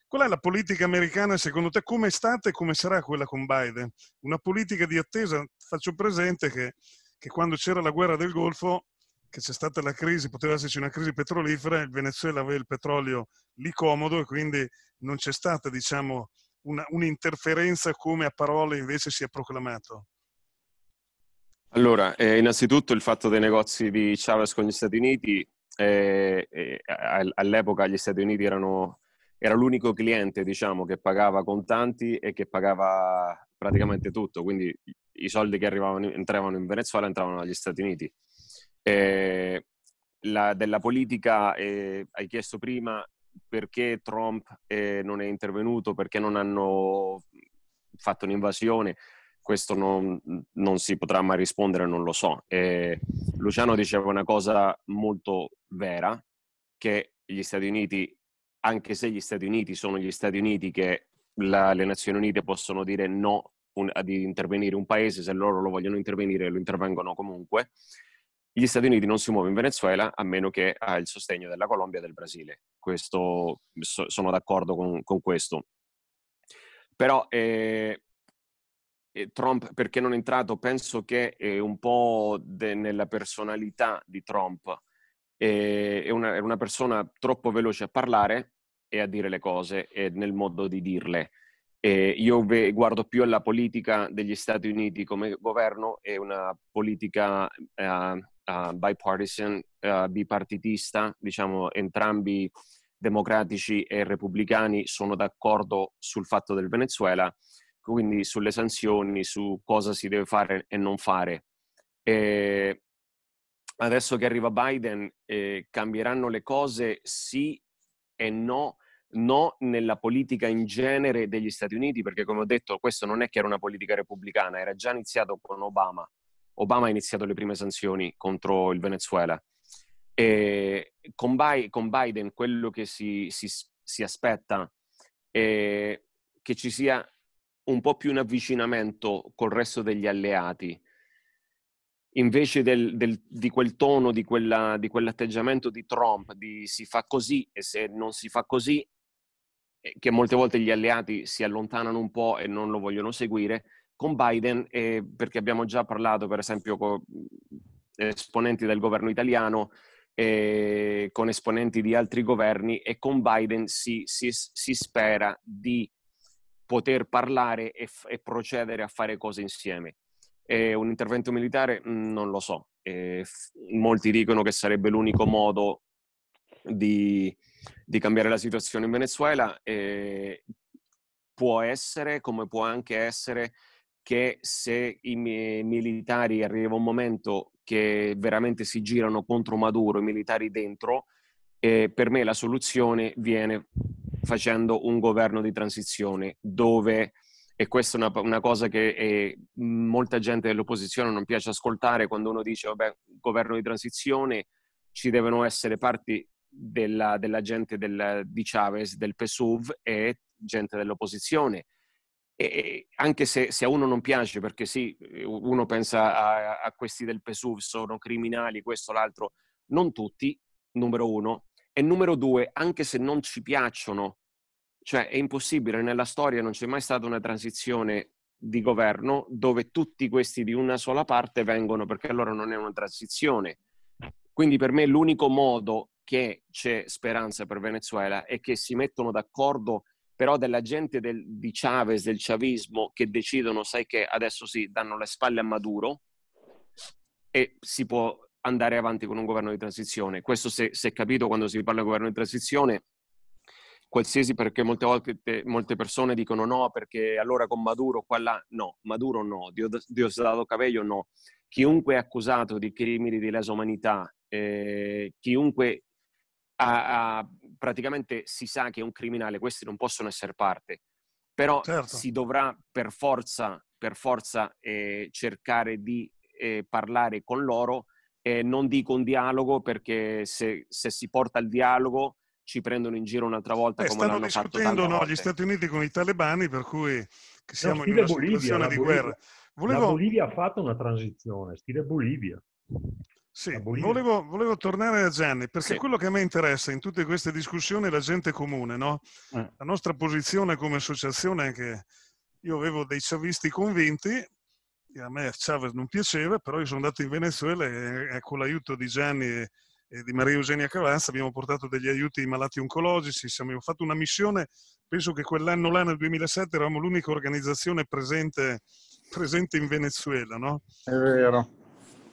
Qual è la politica americana secondo te? Come è stata e come sarà quella con Biden? Una politica di attesa? Faccio presente che, che quando c'era la guerra del Golfo, che c'è stata la crisi, poteva esserci una crisi petrolifera, il Venezuela aveva il petrolio lì comodo e quindi non c'è stata diciamo, una, un'interferenza come a parole invece si è proclamato. Allora, eh, innanzitutto il fatto dei negozi di Chavez con gli Stati Uniti, eh, eh, all'epoca gli Stati Uniti erano, era l'unico cliente diciamo, che pagava contanti e che pagava praticamente tutto, quindi i soldi che entravano in Venezuela entravano dagli Stati Uniti. Eh, la, della politica, eh, hai chiesto prima perché Trump eh, non è intervenuto, perché non hanno fatto un'invasione questo non, non, si potrà mai rispondere, non lo so. E Luciano diceva una cosa molto vera, che gli Stati Uniti, anche se gli Stati Uniti sono gli Stati Uniti che la, le Nazioni Unite possono dire no un, ad intervenire un paese, se loro lo vogliono intervenire lo intervengono comunque, gli Stati Uniti non si muovono in Venezuela a meno che ha il sostegno della Colombia e del Brasile. Questo, so, sono d'accordo con, con questo. Però eh, Trump perché non è entrato, penso che è un po' de, nella personalità di Trump. è, una, è, una, persona troppo veloce a parlare e a dire le cose e nel modo di dirle. E io ve, guardo più alla politica degli Stati Uniti come governo e una politica uh, uh, bipartisan, uh, bipartitista, diciamo entrambi democratici e repubblicani sono d'accordo sul fatto del Venezuela quindi sulle sanzioni, su cosa si deve fare e non fare. E adesso che arriva Biden, eh, cambieranno le cose sì e no, no nella politica in genere degli Stati Uniti, perché come ho detto questo non è che era una politica repubblicana, era già iniziato con Obama. Obama ha iniziato le prime sanzioni contro il Venezuela. E con, Bi- con Biden quello che si, si, si aspetta è che ci sia un po' più un avvicinamento col resto degli alleati, invece del, del, di quel tono, di, quella, di, quell'atteggiamento di Trump, di si fa così e se non si fa così, eh, che molte volte gli alleati si allontanano un po' e non lo vogliono seguire, con Biden, eh, perché abbiamo già parlato per esempio con esponenti del governo italiano, eh, con esponenti di altri governi e con Biden si, si, si spera di poter parlare e, e, procedere a fare cose insieme. E un intervento militare mm, non lo so. E molti dicono che sarebbe l'unico modo di, di cambiare la situazione in Venezuela. E può essere, come può anche essere, che se i militari arriva un momento che veramente si girano contro Maduro, i militari dentro, eh, per me la soluzione viene facendo un governo di transizione dove, e questa è una, una cosa che eh, molta gente dell'opposizione non piace ascoltare, quando uno dice, vabbè, governo di transizione, ci devono essere parti della, della gente del, di Chavez, del PSUV e gente dell'opposizione. E anche se, se, a uno non piace, perché sì, uno pensa a, a questi del PSUV, sono criminali, questo, l'altro, non tutti, numero uno, e numero due, anche se non ci piacciono, cioè è impossibile, nella storia non c'è mai stata una transizione di governo dove tutti questi di una sola parte vengono, perché allora non è una transizione. Quindi per me l'unico modo che c'è speranza per Venezuela è che si mettono d'accordo però della gente del, di Chavez, del chavismo, che decidono, sai che adesso sì, danno le spalle a Maduro e si può andare avanti con un governo di transizione. Questo si è capito quando si parla di governo di transizione, qualsiasi perché molte volte molte persone dicono no perché allora con Maduro qua là, no, Maduro no, Diosdado Cabello no. Chiunque è accusato di crimini di lesa umanità, eh, chiunque ha, ha, praticamente si sa che è un criminale, questi non possono essere parte, però certo. si dovrà per forza, per forza eh, cercare di eh, parlare con loro eh, non dico un dialogo perché se, se, si porta il dialogo ci prendono in giro un'altra volta eh, come l'hanno fatto no, volte. gli Stati Uniti con i talebani per cui siamo no, in una Bolivia, situazione di Bolivia, guerra. Volevo... La Bolivia ha fatto una transizione, stile Bolivia. Sì, volevo, volevo, tornare a Gianni, perché sì. quello che a me interessa in tutte queste discussioni è la gente comune, no? eh. La nostra posizione come associazione è che io avevo dei chavisti convinti, a me Chavez non piaceva, però io sono andato in Venezuela e, e con l'aiuto di Gianni e, e, di Maria Eugenia Cavazza abbiamo portato degli aiuti ai malati oncologici, abbiamo fatto una missione, penso che quell'anno là nel 2007 eravamo l'unica organizzazione presente, presente in Venezuela, no? È vero.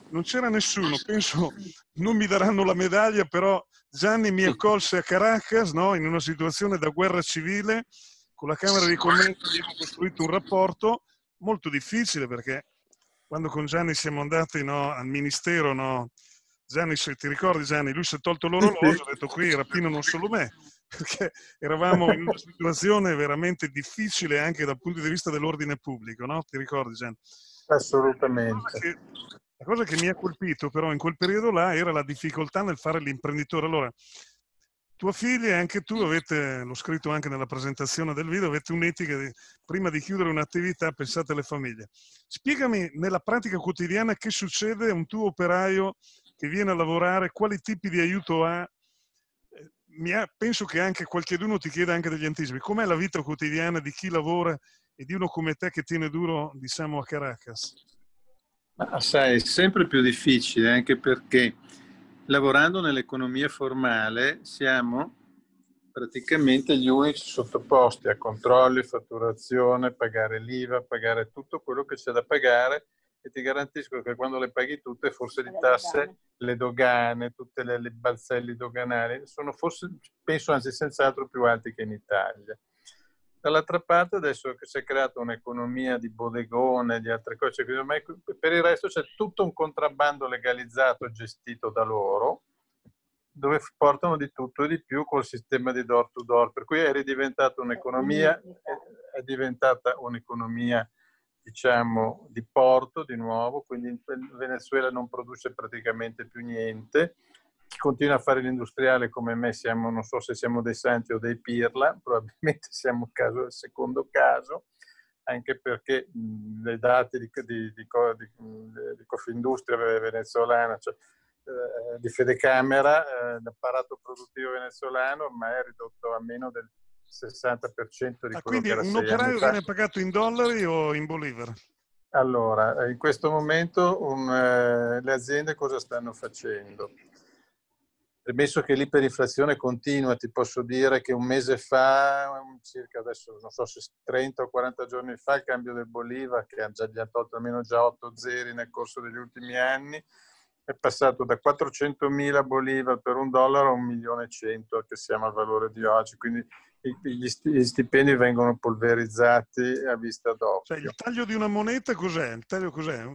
Non c'era nessuno, penso non mi daranno la medaglia, però Gianni mi accolse a Caracas no? in una situazione da guerra civile, con la Camera di Commento abbiamo costruito un rapporto molto difficile perché quando con Gianni siamo andati no, al ministero, no, Gianni, se ti ricordi Gianni, lui si è tolto l'orologio, ha detto qui rapinano solo me, (laughs) perché eravamo in una situazione veramente difficile anche dal punto di vista dell'ordine pubblico, no? Ti ricordi Gianni? Assolutamente. La cosa, che, la cosa che mi ha colpito però in quel periodo là era la difficoltà nel fare l'imprenditore. Allora, tua figlia e anche tu avete, l'ho scritto anche nella presentazione del video, avete un'etica di prima di chiudere un'attività pensate alle famiglie. Spiegami nella pratica quotidiana che succede a un tuo operaio che viene a lavorare, quali tipi di aiuto ha. Eh, ha penso che anche qualcuno ti chieda anche degli anticipi. Com'è la vita quotidiana di chi lavora e di uno come te che tiene duro, diciamo, a Caracas? Ma sai, è sempre più difficile anche perché lavorando nell'economia formale siamo praticamente gli unici sottoposti a controlli, fatturazione, pagare l'IVA, pagare tutto quello che c'è da pagare e ti garantisco che quando le paghi tutte, forse di tasse, le dogane, tutte le, le balzelli doganali, sono forse, penso anzi senz'altro più alti che in Italia. Dall'altra parte adesso che si è creata un'economia di bodegone, di altre cose, per il resto c'è tutto un contrabbando legalizzato gestito da loro, dove portano di tutto e di più col sistema di door to door, per cui è ridiventata un'economia, è diventata un'economia diciamo, di porto di nuovo, quindi in Venezuela non produce praticamente più niente. Chi continua a fare l'industriale come me siamo, non so se siamo dei santi o dei pirla, (laughs) probabilmente siamo il, caso, il secondo caso, anche perché le date di, di, di, di Confindustria venezolana, cioè, eh, di Fedecamera, eh, l'apparato produttivo venezuelano ormai è ridotto a meno del 60% di ah, quindi un operaio viene pagato in dollari o in bolivar? Allora, in questo momento un, eh, le aziende cosa stanno facendo? Premesso che l'iperinflazione continua, ti posso dire che un mese fa, circa adesso non so se 30 o 40 giorni fa, il cambio del Bolivar, che già, gli ha tolto almeno già 8 zeri nel corso degli ultimi anni, è passato da 400.000 Bolivar per un dollaro a 1 milione e 100 che siamo al valore di oggi. Quindi gli stipendi vengono polverizzati a vista d'occhio. Cioè, il taglio di una moneta cos'è? Il taglio cos'è?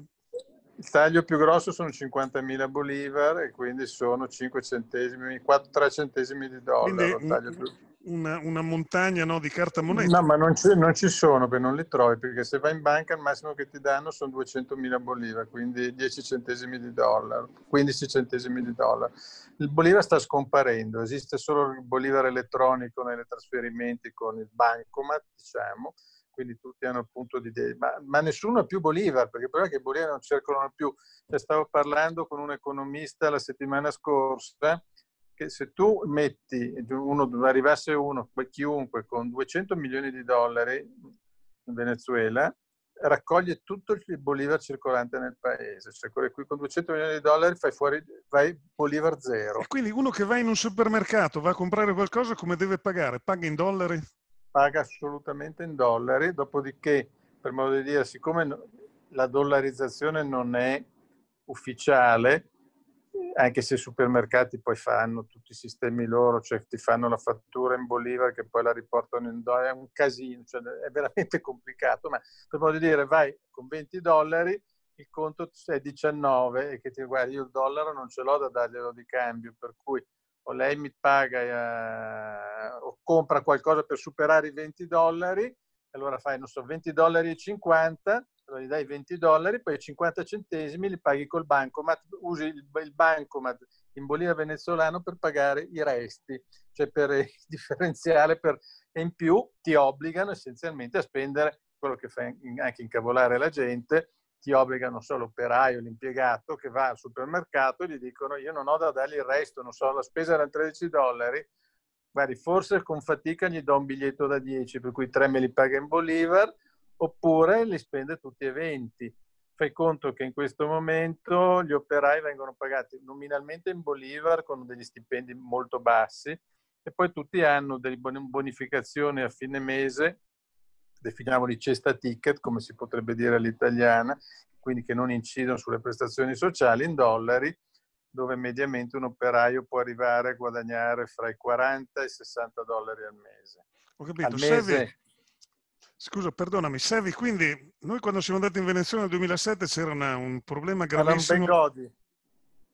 Il taglio più grosso sono 50.000 bolivar e quindi sono 5 centesimi, 4, 3 centesimi di dollaro. Quindi, una, una, montagna no, di carta moneta? No, ma non ci, non ci, sono, perché non li trovi, perché se vai in banca il massimo che ti danno sono 200.000 bolivar, quindi 10 centesimi di dollaro, 15 centesimi di dollaro. Il bolivar sta scomparendo, esiste solo il bolivar elettronico nei trasferimenti con il bancomat, diciamo, quindi tutti hanno il punto di idea, ma, ma, nessuno ha più Bolivar, perché però è che Bolivar non circolano più. Cioè, stavo parlando con un economista la settimana scorsa che se tu metti, uno, arrivasse uno, chiunque con 200 milioni di dollari in Venezuela, raccoglie tutto il Bolivar circolante nel paese. Cioè, qui con 200 milioni di dollari fai fuori, vai Bolivar zero. E quindi uno che va in un supermercato, va a comprare qualcosa, come deve pagare? Paga in dollari? Paga assolutamente in dollari, dopodiché, per modo di dire, siccome la dollarizzazione non è ufficiale, anche se i supermercati poi fanno tutti i sistemi loro, cioè ti fanno la fattura in Bolivar che poi la riportano in dollari, è un casino, cioè è veramente (laughs) complicato, ma per modo di dire vai con 20 dollari, il conto è 19 e che ti guardi, io il dollaro non ce l'ho da darglielo di cambio, per cui o lei mi paga eh, compra qualcosa per superare i 20 dollari, allora fai, non so, 20 dollari e 50, allora gli dai 20 dollari, poi 50 centesimi li paghi col bancomat, usi il, il bancomat in Bolivia venezuelano per pagare i resti, cioè per (laughs) il differenziale per, e in più ti obbligano essenzialmente a spendere quello che fa anche incavolare la gente, ti obbliga, non so, l'operaio, l'impiegato che va al supermercato e gli dicono io non ho da dargli il resto, non so, la spesa era 13 dollari, guardi, forse con fatica gli do un biglietto da 10, per cui 3 me li paga in Bolivar, oppure li spende tutti e 20. Fai conto che in questo momento gli operai vengono pagati nominalmente in Bolivar con degli stipendi molto bassi e poi tutti hanno delle bonificazioni a fine mese definiamoli cesta ticket, come si potrebbe dire all'italiana, quindi che non incidono sulle prestazioni sociali in dollari, dove mediamente un operaio può arrivare a guadagnare fra i 40 e i 60 dollari al mese. Ho capito, mese... Sevi, scusa, perdonami, Sevi, quindi noi quando siamo andati in Venezuela nel 2007 c'era una, un problema gravissimo. Era un Bengodi.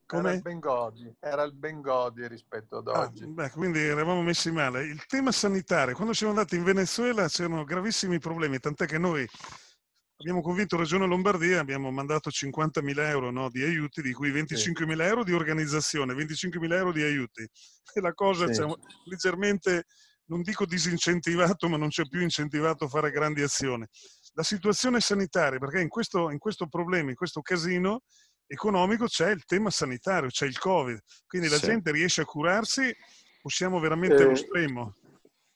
Come? Era il Bengodi, era il Bengodi rispetto ad ah, oggi. Ah, beh, quindi eravamo messi male. Il tema sanitario, quando siamo andati in Venezuela c'erano gravissimi problemi, tant'è che noi abbiamo convinto Regione Lombardia, abbiamo mandato 50.000 euro no, di aiuti, di cui 25.000 sì. euro di organizzazione, 25.000 euro di aiuti. E la cosa sì. diciamo, leggermente, non dico disincentivato, ma non c'è più incentivato a fare grandi azioni. La situazione sanitaria, perché in questo, in questo problema, in questo casino, economico c'è il tema sanitario, c'è il Covid. Quindi la sì. gente riesce a curarsi o siamo veramente eh, allo stremo?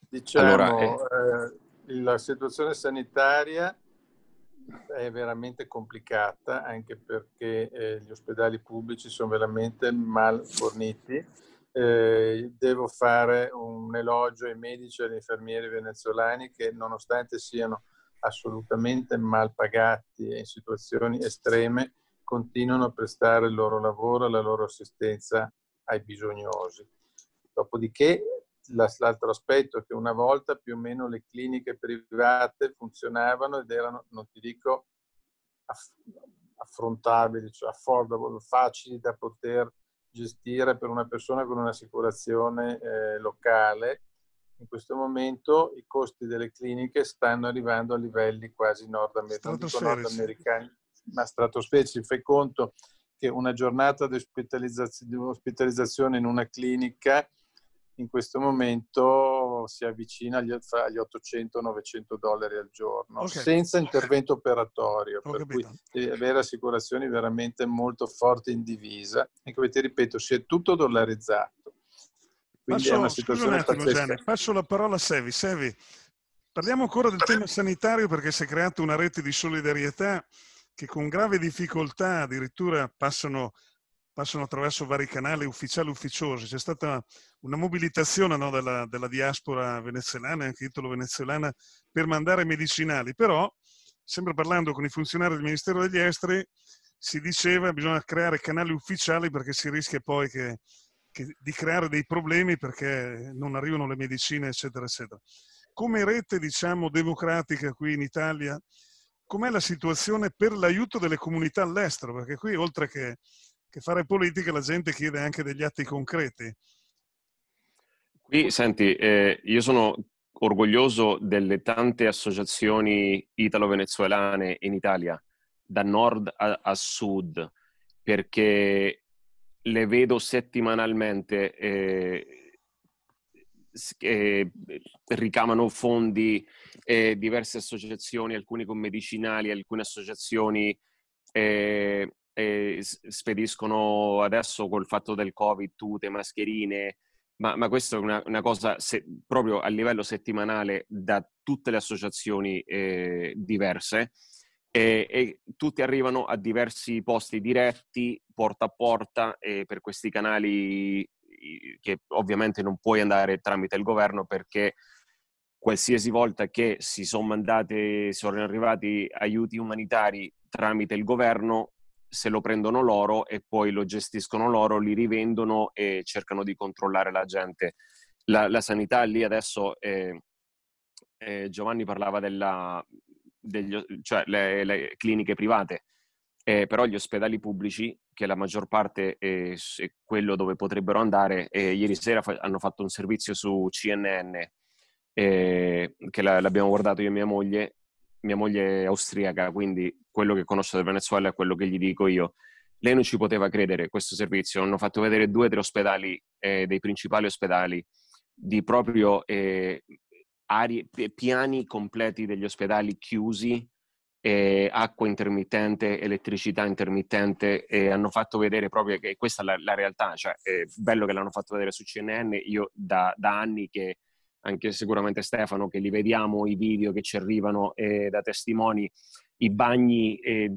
Diciamo, allora, eh... Eh, la situazione sanitaria è veramente complicata anche perché eh, gli ospedali pubblici sono veramente mal forniti. Eh, devo fare un elogio ai medici e agli infermieri venezuelani che nonostante siano assolutamente mal pagati e in situazioni estreme, continuano a prestare il loro lavoro e la loro assistenza ai bisognosi. Dopodiché l'altro aspetto è che una volta più o meno le cliniche private funzionavano ed erano, non ti dico, affrontabili, cioè affordable, facili da poter gestire per una persona con un'assicurazione eh, locale. in questo momento i costi delle cliniche stanno arrivando a livelli quasi nordamericani, ma stratosferici. Fai conto che una giornata di ospitalizzazione in una clinica in questo momento si avvicina agli, agli 800-900 dollari al giorno, okay. senza intervento operatorio, Ho per capito. cui devi avere assicurazioni veramente molto forti in divisa. E come ti ripeto, si è tutto dollarizzato. Quindi passo, è una situazione un attimo, Gianni, passo la parola a Sevi. Sevi, parliamo ancora del tema sanitario perché si è creata una rete di solidarietà che con grave difficoltà addirittura passano passano attraverso vari canali ufficiali ufficiosi. C'è stata una mobilitazione no, della, della, diaspora venezuelana, anche italo-venezuelana, per mandare medicinali. Però, sempre parlando con i funzionari del Ministero degli Esteri, si diceva che bisogna creare canali ufficiali perché si rischia poi che, che, di creare dei problemi perché non arrivano le medicine, eccetera, eccetera. Come rete, diciamo, democratica qui in Italia, com'è la situazione per l'aiuto delle comunità all'estero? Perché qui, oltre che che fare politica la gente chiede anche degli atti concreti. Qui, senti, eh, io sono orgoglioso delle tante associazioni italo-venezuelane in Italia, da nord a, a sud, perché le vedo settimanalmente eh, eh, ricamano fondi eh, diverse associazioni, alcune con medicinali, alcune associazioni eh, spediscono adesso col fatto del Covid tute, mascherine, ma, ma questa è una, una cosa se, proprio a livello settimanale da tutte le associazioni eh, diverse e, e, tutti arrivano a diversi posti diretti, porta a porta, per questi canali che ovviamente non puoi andare tramite il governo perché qualsiasi volta che si sono mandati, sono arrivati aiuti umanitari tramite il governo, se lo prendono loro e poi lo gestiscono loro, li rivendono e cercano di controllare la gente. La, la sanità lì adesso, eh, eh, Giovanni parlava della, degli, cioè le, le cliniche private, eh, però gli ospedali pubblici, che la maggior parte è, è quello dove potrebbero andare, ieri sera fa, hanno fatto un servizio su CNN, eh, che la, l'abbiamo guardato io e mia moglie, mia moglie è austriaca, quindi quello che conosce del Venezuela è quello che gli dico io. Lei non ci poteva credere questo servizio, hanno fatto vedere due o tre ospedali, eh, dei principali ospedali, di proprio eh, arie, piani completi degli ospedali chiusi, eh, acqua intermittente, elettricità intermittente e hanno fatto vedere proprio che questa è la, la realtà, cioè è bello che l'hanno fatto vedere su CNN, io da, da anni che anche sicuramente Stefano, che li vediamo, i video che ci arrivano eh, da testimoni, i bagni, eh,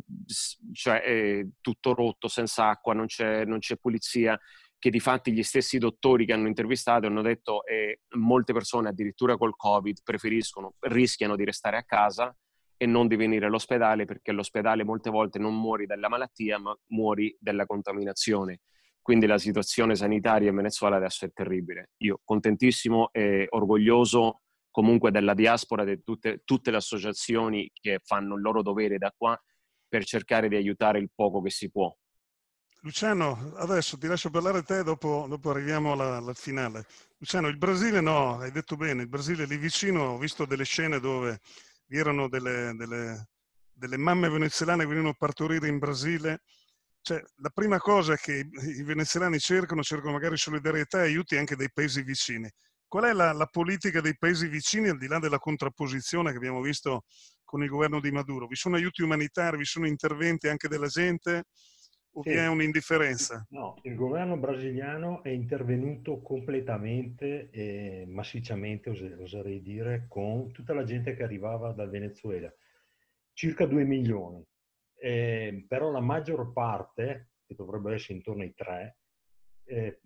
cioè eh, tutto rotto, senza acqua, non c'è, non c'è, pulizia, che di fatti gli stessi dottori che hanno intervistato hanno detto che eh, molte persone addirittura col Covid preferiscono, rischiano di restare a casa e non di venire all'ospedale perché all'ospedale molte volte non muori dalla malattia ma muori dalla contaminazione. Quindi la situazione sanitaria in Venezuela adesso è terribile. Io contentissimo e orgoglioso comunque della diaspora, di tutte, tutte le associazioni che fanno il loro dovere da qua per cercare di aiutare il poco che si può. Luciano, adesso ti lascio parlare te, dopo, dopo arriviamo alla, alla, finale. Luciano, il Brasile no, hai detto bene, il Brasile lì vicino, ho visto delle scene dove vi erano delle, delle, delle mamme venezuelane che venivano a partorire in Brasile cioè, la prima cosa che i venezuelani cercano, cercano magari solidarietà e aiuti anche dai paesi vicini. Qual è la, la, politica dei paesi vicini, al di là della contrapposizione che abbiamo visto con il governo di Maduro? Vi sono aiuti umanitari, vi sono interventi anche della gente o sì. vi è un'indifferenza? No, il governo brasiliano è intervenuto completamente e massicciamente, oserei dire, con tutta la gente che arrivava dal Venezuela. Circa 2 milioni eh, però la maggior parte, che dovrebbe essere intorno ai tre, eh,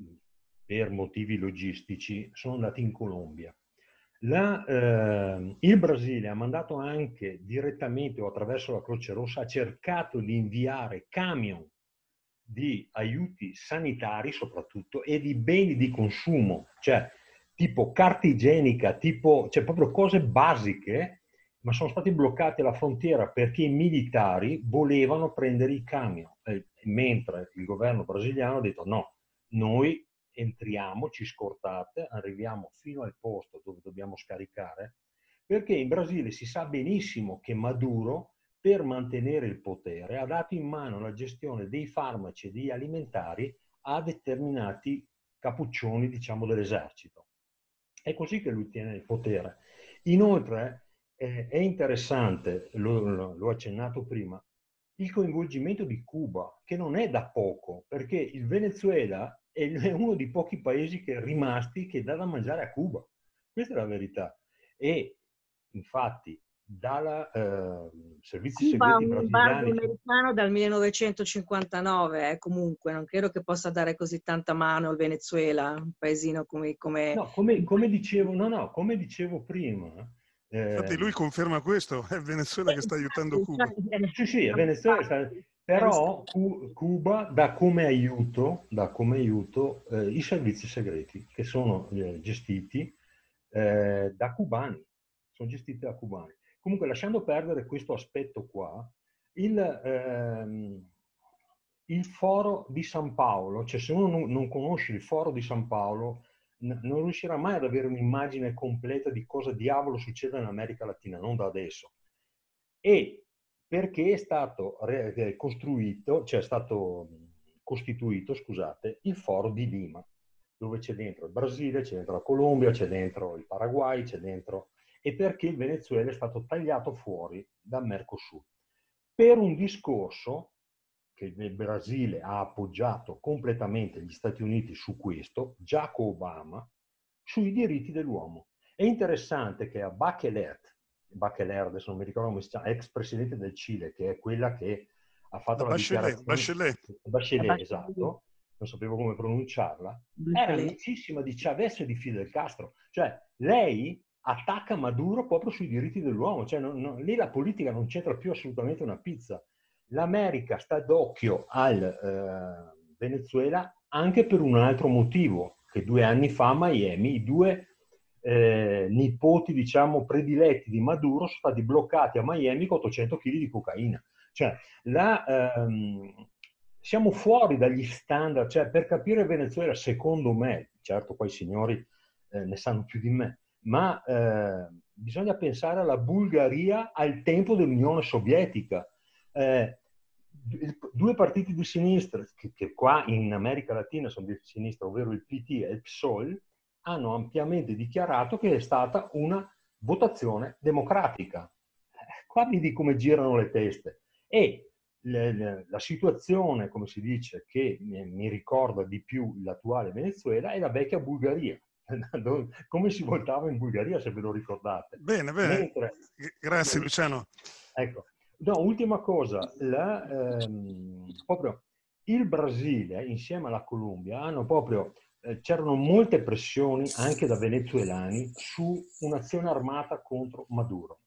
per motivi logistici, sono andati in Colombia. La, eh, il Brasile ha mandato anche direttamente o attraverso la Croce Rossa, ha cercato di inviare camion di aiuti sanitari soprattutto e di beni di consumo, cioè tipo carta igienica, tipo, cioè proprio cose basiche ma sono stati bloccati alla frontiera perché i militari volevano prendere i camion, eh, mentre il governo brasiliano ha detto no, noi entriamo, ci scortate, arriviamo fino al posto dove dobbiamo scaricare, perché in Brasile si sa benissimo che Maduro, per mantenere il potere, ha dato in mano la gestione dei farmaci e degli alimentari a determinati cappuccioni, diciamo, dell'esercito. È così che lui tiene il potere. Inoltre eh, è interessante, l'ho accennato prima, il coinvolgimento di Cuba, che non è da poco, perché il Venezuela è uno dei pochi paesi che è rimasti che dà da mangiare a Cuba. Questa è la verità. E infatti dal eh, servizi Cuba segreti un brasiliani... americano dal 1959, eh, comunque non credo che possa dare così tanta mano al Venezuela, un paesino come... come... No, come, come dicevo, no, no, come dicevo prima... Eh, Infatti lui conferma questo, (laughs) è il Venezuela che sta aiutando Cuba. Sì, sì, è Venezuela sta... Però Cuba dà come aiuto, dà come aiuto eh, i servizi segreti che sono eh, gestiti eh, da cubani, sono gestiti da cubani. Comunque, lasciando perdere questo aspetto qua, il, ehm, il foro di San Paolo, cioè se uno non, non conosce il foro di San Paolo, non riuscirà mai ad avere un'immagine completa di cosa diavolo succede in America Latina, non da adesso. E perché è stato re- costruito, cioè è stato costituito, scusate, il foro di Lima, dove c'è dentro il Brasile, c'è dentro la Colombia, c'è dentro il Paraguay, c'è dentro e perché il Venezuela è stato tagliato fuori dal Mercosur. Per un discorso che il Brasile ha appoggiato completamente gli Stati Uniti su questo, Giacomo Obama, sui diritti dell'uomo. È interessante che a Bachelet, Bachelet adesso non mi ricordo come si chiama, ex presidente del Cile, che è quella che ha fatto la, la Bachelet, Bachelet. Bachelet, Bachelet, esatto, non sapevo come pronunciarla, era amicissima di Chavez e di Fidel Castro. Cioè, lei attacca Maduro proprio sui diritti dell'uomo, cioè non, non, lì la politica non c'entra più assolutamente una pizza. L'America sta d'occhio al eh, Venezuela anche per un altro motivo, che due anni fa a Miami i due eh, nipoti, diciamo, prediletti di Maduro sono stati bloccati a Miami con 800 kg di cocaina. Cioè, la, ehm, siamo fuori dagli standard, cioè per capire Venezuela, secondo me, certo poi i signori eh, ne sanno più di me, ma eh, bisogna pensare alla Bulgaria al tempo dell'Unione Sovietica. Eh, due partiti di sinistra, che, che, qua in America Latina sono di sinistra, ovvero il PT e il PSOL, hanno ampiamente dichiarato che è stata una votazione democratica. Eh, qua vedi come girano le teste. E le, le, la situazione, come si dice, che mi, mi ricorda di più l'attuale Venezuela è la vecchia Bulgaria (laughs) come si votava in Bulgaria, se ve lo ricordate. Bene, bene. Mentre, Grazie Luciano. Ecco. No, ultima cosa, la, ehm, proprio il Brasile insieme alla Colombia hanno proprio, eh, c'erano molte pressioni anche da venezuelani su un'azione armata contro Maduro.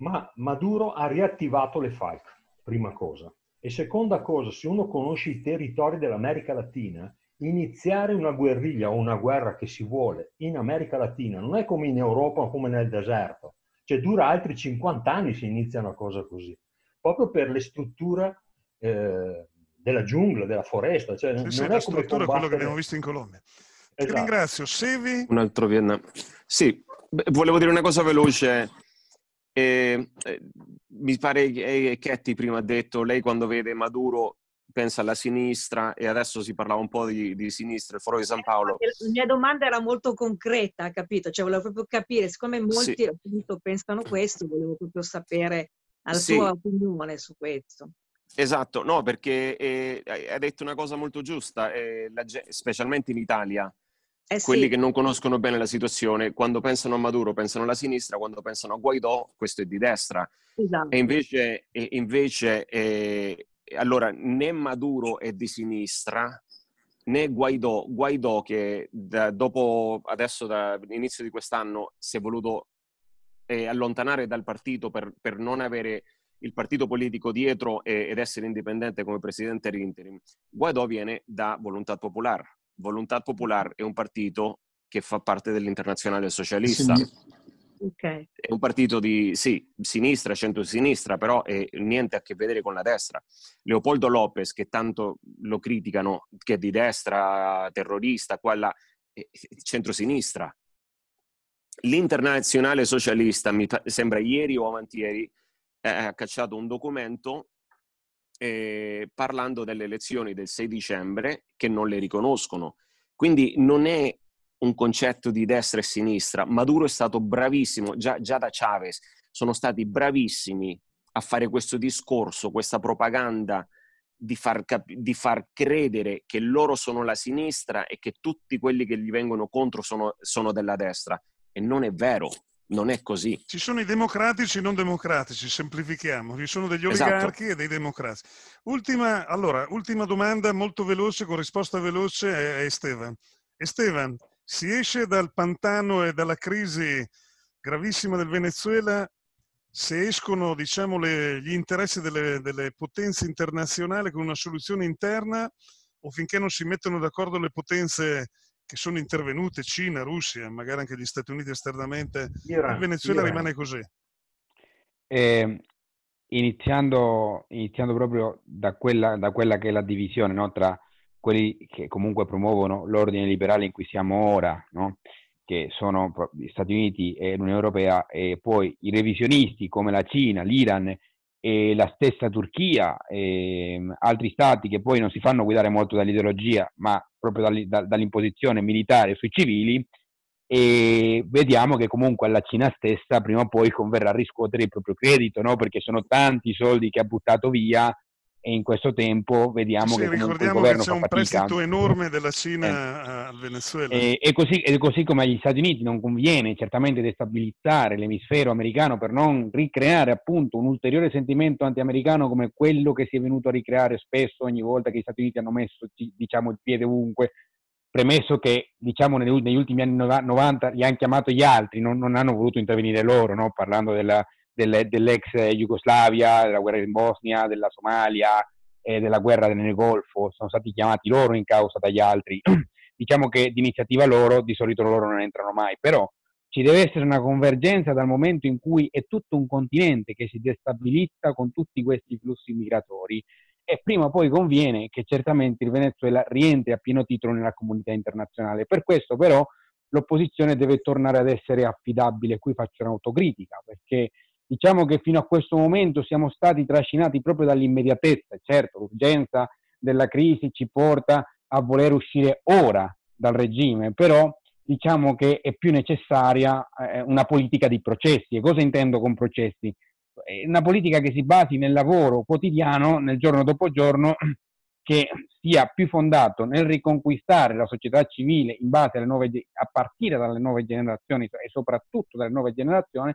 Ma Maduro ha riattivato le FARC, prima cosa. E seconda cosa, se uno conosce i territori dell'America Latina, iniziare una guerriglia o una guerra che si vuole in America Latina non è come in Europa o come nel deserto, cioè dura altri 50 anni se inizia una cosa così, proprio per le strutture eh, della giungla, della foresta. Cioè, sì, non sì, è la struttura combattere... quello che abbiamo visto in Colombia. Esatto. Ti ringrazio. Sevi? Un altro Vietnam. Sì, volevo dire una cosa veloce. Eh, eh, mi pare che Ketty prima ha detto, lei quando vede Maduro pensa alla sinistra e adesso si parlava un po' di, di sinistra, il Foro di San Paolo. La mia domanda era molto concreta, capito? Cioè volevo proprio capire, siccome molti sì. appunto pensano questo, volevo proprio sapere la sì. sua opinione su questo. Esatto, no, perché eh, hai detto una cosa molto giusta, eh, la, specialmente in Italia, eh quelli sì. che non conoscono bene la situazione, quando pensano a Maduro pensano alla sinistra, quando pensano a Guaidò questo è di destra. Esatto. E invece, e invece eh, allora né Maduro è di sinistra né Guaidò, Guaidò che da, dopo adesso dall'inizio di quest'anno si è voluto eh, allontanare dal partito per, per, non avere il partito politico dietro e, ed essere indipendente come presidente interim. Guaidò viene da Volontà Popolare. Volontà Popolare è un partito che fa parte dell'internazionale socialista. Sì. Okay. È un partito di, sì, sinistra, centro-sinistra, però è niente a che vedere con la destra. Leopoldo Lopez, che tanto lo criticano, che è di destra, terrorista, quella centro-sinistra. L'internazionale socialista, mi sembra ieri o avanti ieri, ha cacciato un documento eh, parlando delle elezioni del 6 dicembre che non le riconoscono. Quindi non è un concetto di destra e sinistra. Maduro è stato bravissimo, già, già da Chavez sono stati bravissimi a fare questo discorso, questa propaganda di far, cap- di far, credere che loro sono la sinistra e che tutti quelli che gli vengono contro sono, sono della destra. E non è vero non è così. Ci sono i democratici e i non democratici, semplifichiamo. Ci sono degli esatto. oligarchi esatto. e dei democratici. Ultima, allora, ultima domanda molto veloce, con risposta veloce a Esteban. Esteban, si esce dal pantano e dalla crisi gravissima del Venezuela se escono diciamo, le, gli interessi delle, delle potenze internazionali con una soluzione interna o finché non si mettono d'accordo le potenze che sono intervenute, Cina, Russia, magari anche gli Stati Uniti esternamente, Iran, il Venezuela Iran. rimane così. Eh, iniziando, iniziando, proprio da quella, da quella, che è la divisione no? tra quelli che comunque promuovono l'ordine liberale in cui siamo ora, no? che sono gli Stati Uniti e l'Unione Europea, e poi i revisionisti come la Cina, l'Iran e la stessa Turchia e altri stati che poi non si fanno guidare molto dall'ideologia, ma proprio dall'imposizione militare sui civili, e vediamo che comunque alla Cina stessa prima o poi converrà a riscuotere il proprio credito, no? perché sono tanti i soldi che ha buttato via e in questo tempo vediamo sì, che ricordiamo che c'è un fatica. prestito enorme della Cina eh. al Venezuela. E, e, così, e, così, come agli Stati Uniti non conviene certamente destabilizzare l'emisfero americano per non ricreare appunto un ulteriore sentimento anti-americano come quello che si è venuto a ricreare spesso ogni volta che gli Stati Uniti hanno messo diciamo, il piede ovunque, premesso che diciamo, negli, ultimi anni 90 li hanno chiamato gli altri, non, non hanno voluto intervenire loro, no? parlando della delle, dell'ex Jugoslavia, della guerra in Bosnia, della Somalia, e della guerra nel Golfo, sono stati chiamati loro in causa dagli altri. (clears throat) diciamo che di iniziativa loro, di solito loro non entrano mai, però ci deve essere una convergenza dal momento in cui è tutto un continente che si destabilizza con tutti questi flussi migratori e prima o poi conviene che certamente il Venezuela rientri a pieno titolo nella comunità internazionale. Per questo però l'opposizione deve tornare ad essere affidabile, qui faccio un'autocritica, perché Diciamo che fino a questo momento siamo stati trascinati proprio dall'immediatezza. Certo, l'urgenza della crisi ci porta a voler uscire ora dal regime, però diciamo che è più necessaria eh, una politica di processi. E cosa intendo con processi? Una politica che si basi nel lavoro quotidiano, nel giorno dopo giorno, (clears throat) che sia più fondato nel riconquistare la società civile nuove, a partire dalle nuove generazioni e soprattutto dalle nuove generazioni,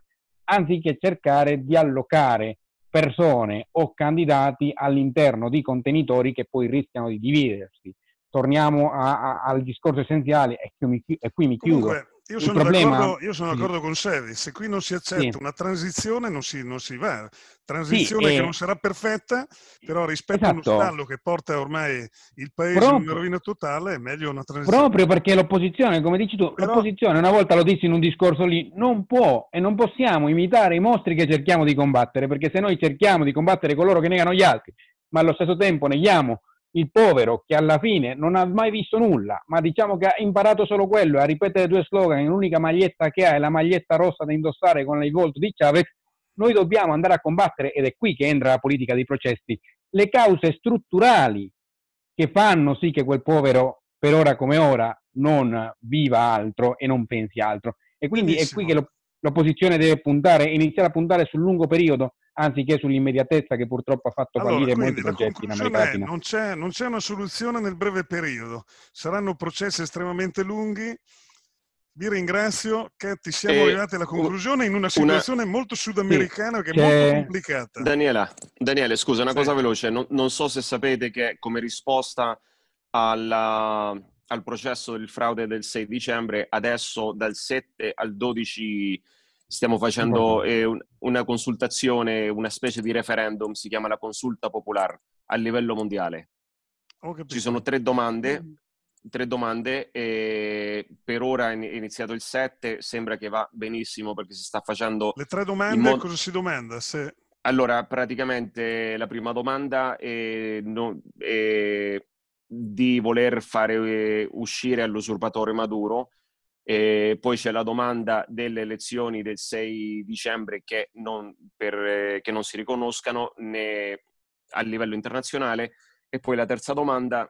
anziché cercare di allocare persone o candidati all'interno di contenitori che poi rischiano di dividersi. Torniamo a, a, al discorso essenziale e qui mi, e qui mi chiudo. Comunque, io sono, problema... io sono d'accordo, sì. con Sevi, se qui non si accetta sì. una transizione non si, non si va. Transizione sì, che e... non sarà perfetta, però rispetto esatto. a uno stallo che porta ormai il paese Proprio... in una rovina totale, è meglio una transizione. Proprio perché l'opposizione, come dici tu, però... l'opposizione, una volta lo dissi in un discorso lì, non può e non possiamo imitare i mostri che cerchiamo di combattere, perché se noi cerchiamo di combattere coloro che negano gli altri, ma allo stesso tempo neghiamo il povero che alla fine non ha mai visto nulla, ma diciamo che ha imparato solo quello e a ripetere due slogan, l'unica maglietta che ha è la maglietta rossa da indossare con il volto di Chavez, noi dobbiamo andare a combattere, ed è qui che entra la politica dei processi, le cause strutturali che fanno sì che quel povero, per ora come ora, non viva altro e non pensi altro. E quindi Benissimo. è qui che l'opposizione deve puntare, iniziare a puntare sul lungo periodo, anziché sull'immediatezza che purtroppo ha fatto allora, fallire molti progetti in America Latina. Non c'è, non c'è una soluzione nel breve periodo, saranno processi estremamente lunghi. Vi ringrazio che ti siamo eh, arrivati alla conclusione in una situazione una... molto sudamericana sì, che è molto complicata. Daniela, Daniele, scusa, una sì. cosa veloce. Non, non, so se sapete che come risposta alla, al processo del fraude del 6 dicembre, adesso dal 7 al 12 Stiamo facendo eh, un, una consultazione, una specie di referendum, si chiama la consulta popolare a livello mondiale. Ci sono tre domande, mm. tre domande. E per ora è iniziato il 7, sembra che va benissimo perché si sta facendo... Le tre domande, mod- cosa si domanda? Se... Allora, praticamente la prima domanda è, no, è di voler fare eh, uscire all'usurpatore Maduro. E poi c'è la domanda delle elezioni del 6 dicembre che non, per, eh, che non si riconoscano né a livello internazionale. E poi la terza domanda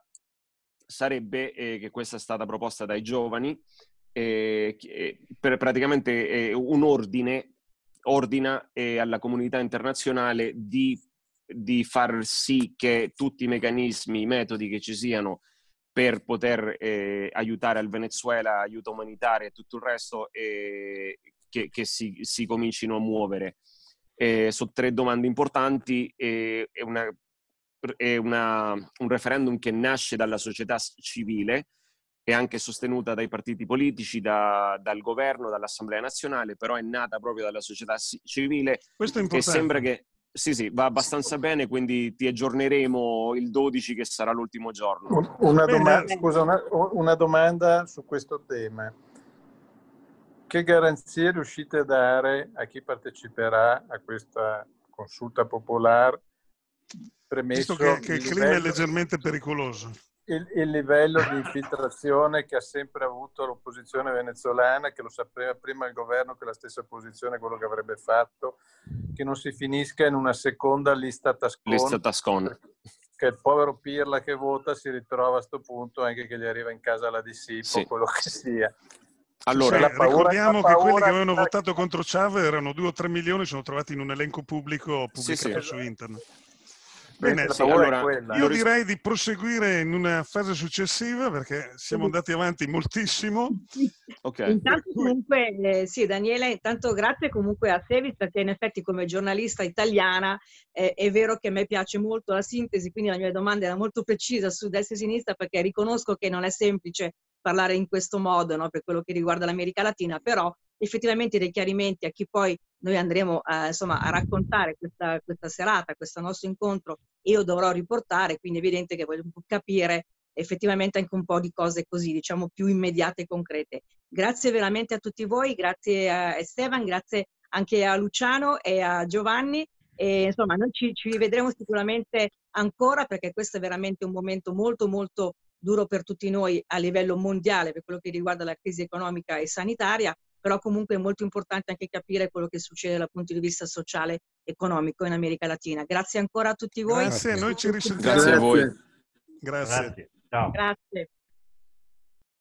sarebbe eh, che questa è stata proposta dai giovani, eh, per praticamente eh, un ordine ordina eh, alla comunità internazionale di, di, far sì che tutti i meccanismi, i metodi che ci siano per poter eh, aiutare al Venezuela, aiuto umanitario e tutto il resto, eh, che, che si, si, comincino a muovere. sono tre domande importanti e una, è una, un referendum che nasce dalla società civile, è anche sostenuta dai partiti politici, da, dal governo, dall'Assemblea nazionale, però è nata proprio dalla società civile. Questo è importante. E sembra che sì, sì, va abbastanza bene, quindi ti aggiorneremo il 12 che sarà l'ultimo giorno. Una, doma- scusa, una, una domanda su questo tema. Che garanzie riuscite a dare a chi parteciperà a questa consulta popolare? Premesso Visto che, che il clima è leggermente pericoloso il, il, livello di infiltrazione che ha sempre avuto l'opposizione venezuelana, che lo sapeva prima il governo che la stessa opposizione quello che avrebbe fatto, che non si finisca in una seconda lista Tascon. Lista Tascon. Che il povero Pirla che vota si ritrova a questo punto anche che gli arriva in casa la DC sì. o quello che sia. Allora, cioè, paura, ricordiamo che quelli che avevano votato contro Chavez erano 2 o 3 milioni, sono trovati in un elenco pubblico pubblicato sì, sì. su internet. Bene, sì, allora, io direi di proseguire in una fase successiva perché siamo andati avanti moltissimo. (laughs) Okay. Intanto comunque, eh, sì Daniele, intanto grazie comunque a Sevis perché in effetti come giornalista italiana eh, è vero che a me piace molto la sintesi, quindi la mia domanda era molto precisa su destra e sinistra perché riconosco che non è semplice parlare in questo modo no, per quello che riguarda l'America Latina, però effettivamente dei chiarimenti a chi poi noi andremo a, insomma, a raccontare questa, questa serata, questo nostro incontro, io dovrò riportare, quindi è evidente che voglio capire effettivamente anche un po' di cose così, diciamo, più immediate e concrete. Grazie veramente a tutti voi, grazie a Esteban, grazie anche a Luciano e a Giovanni. E, insomma, noi ci, ci rivedremo sicuramente ancora perché questo è veramente un momento molto molto duro per tutti noi a livello mondiale per quello che riguarda la crisi economica e sanitaria, però comunque è molto importante anche capire quello che succede dal punto di vista sociale e economico in America Latina. Grazie ancora a tutti voi. Grazie, noi ci risentiamo. Grazie a voi. Grazie. Grazie. Ciao. Grazie.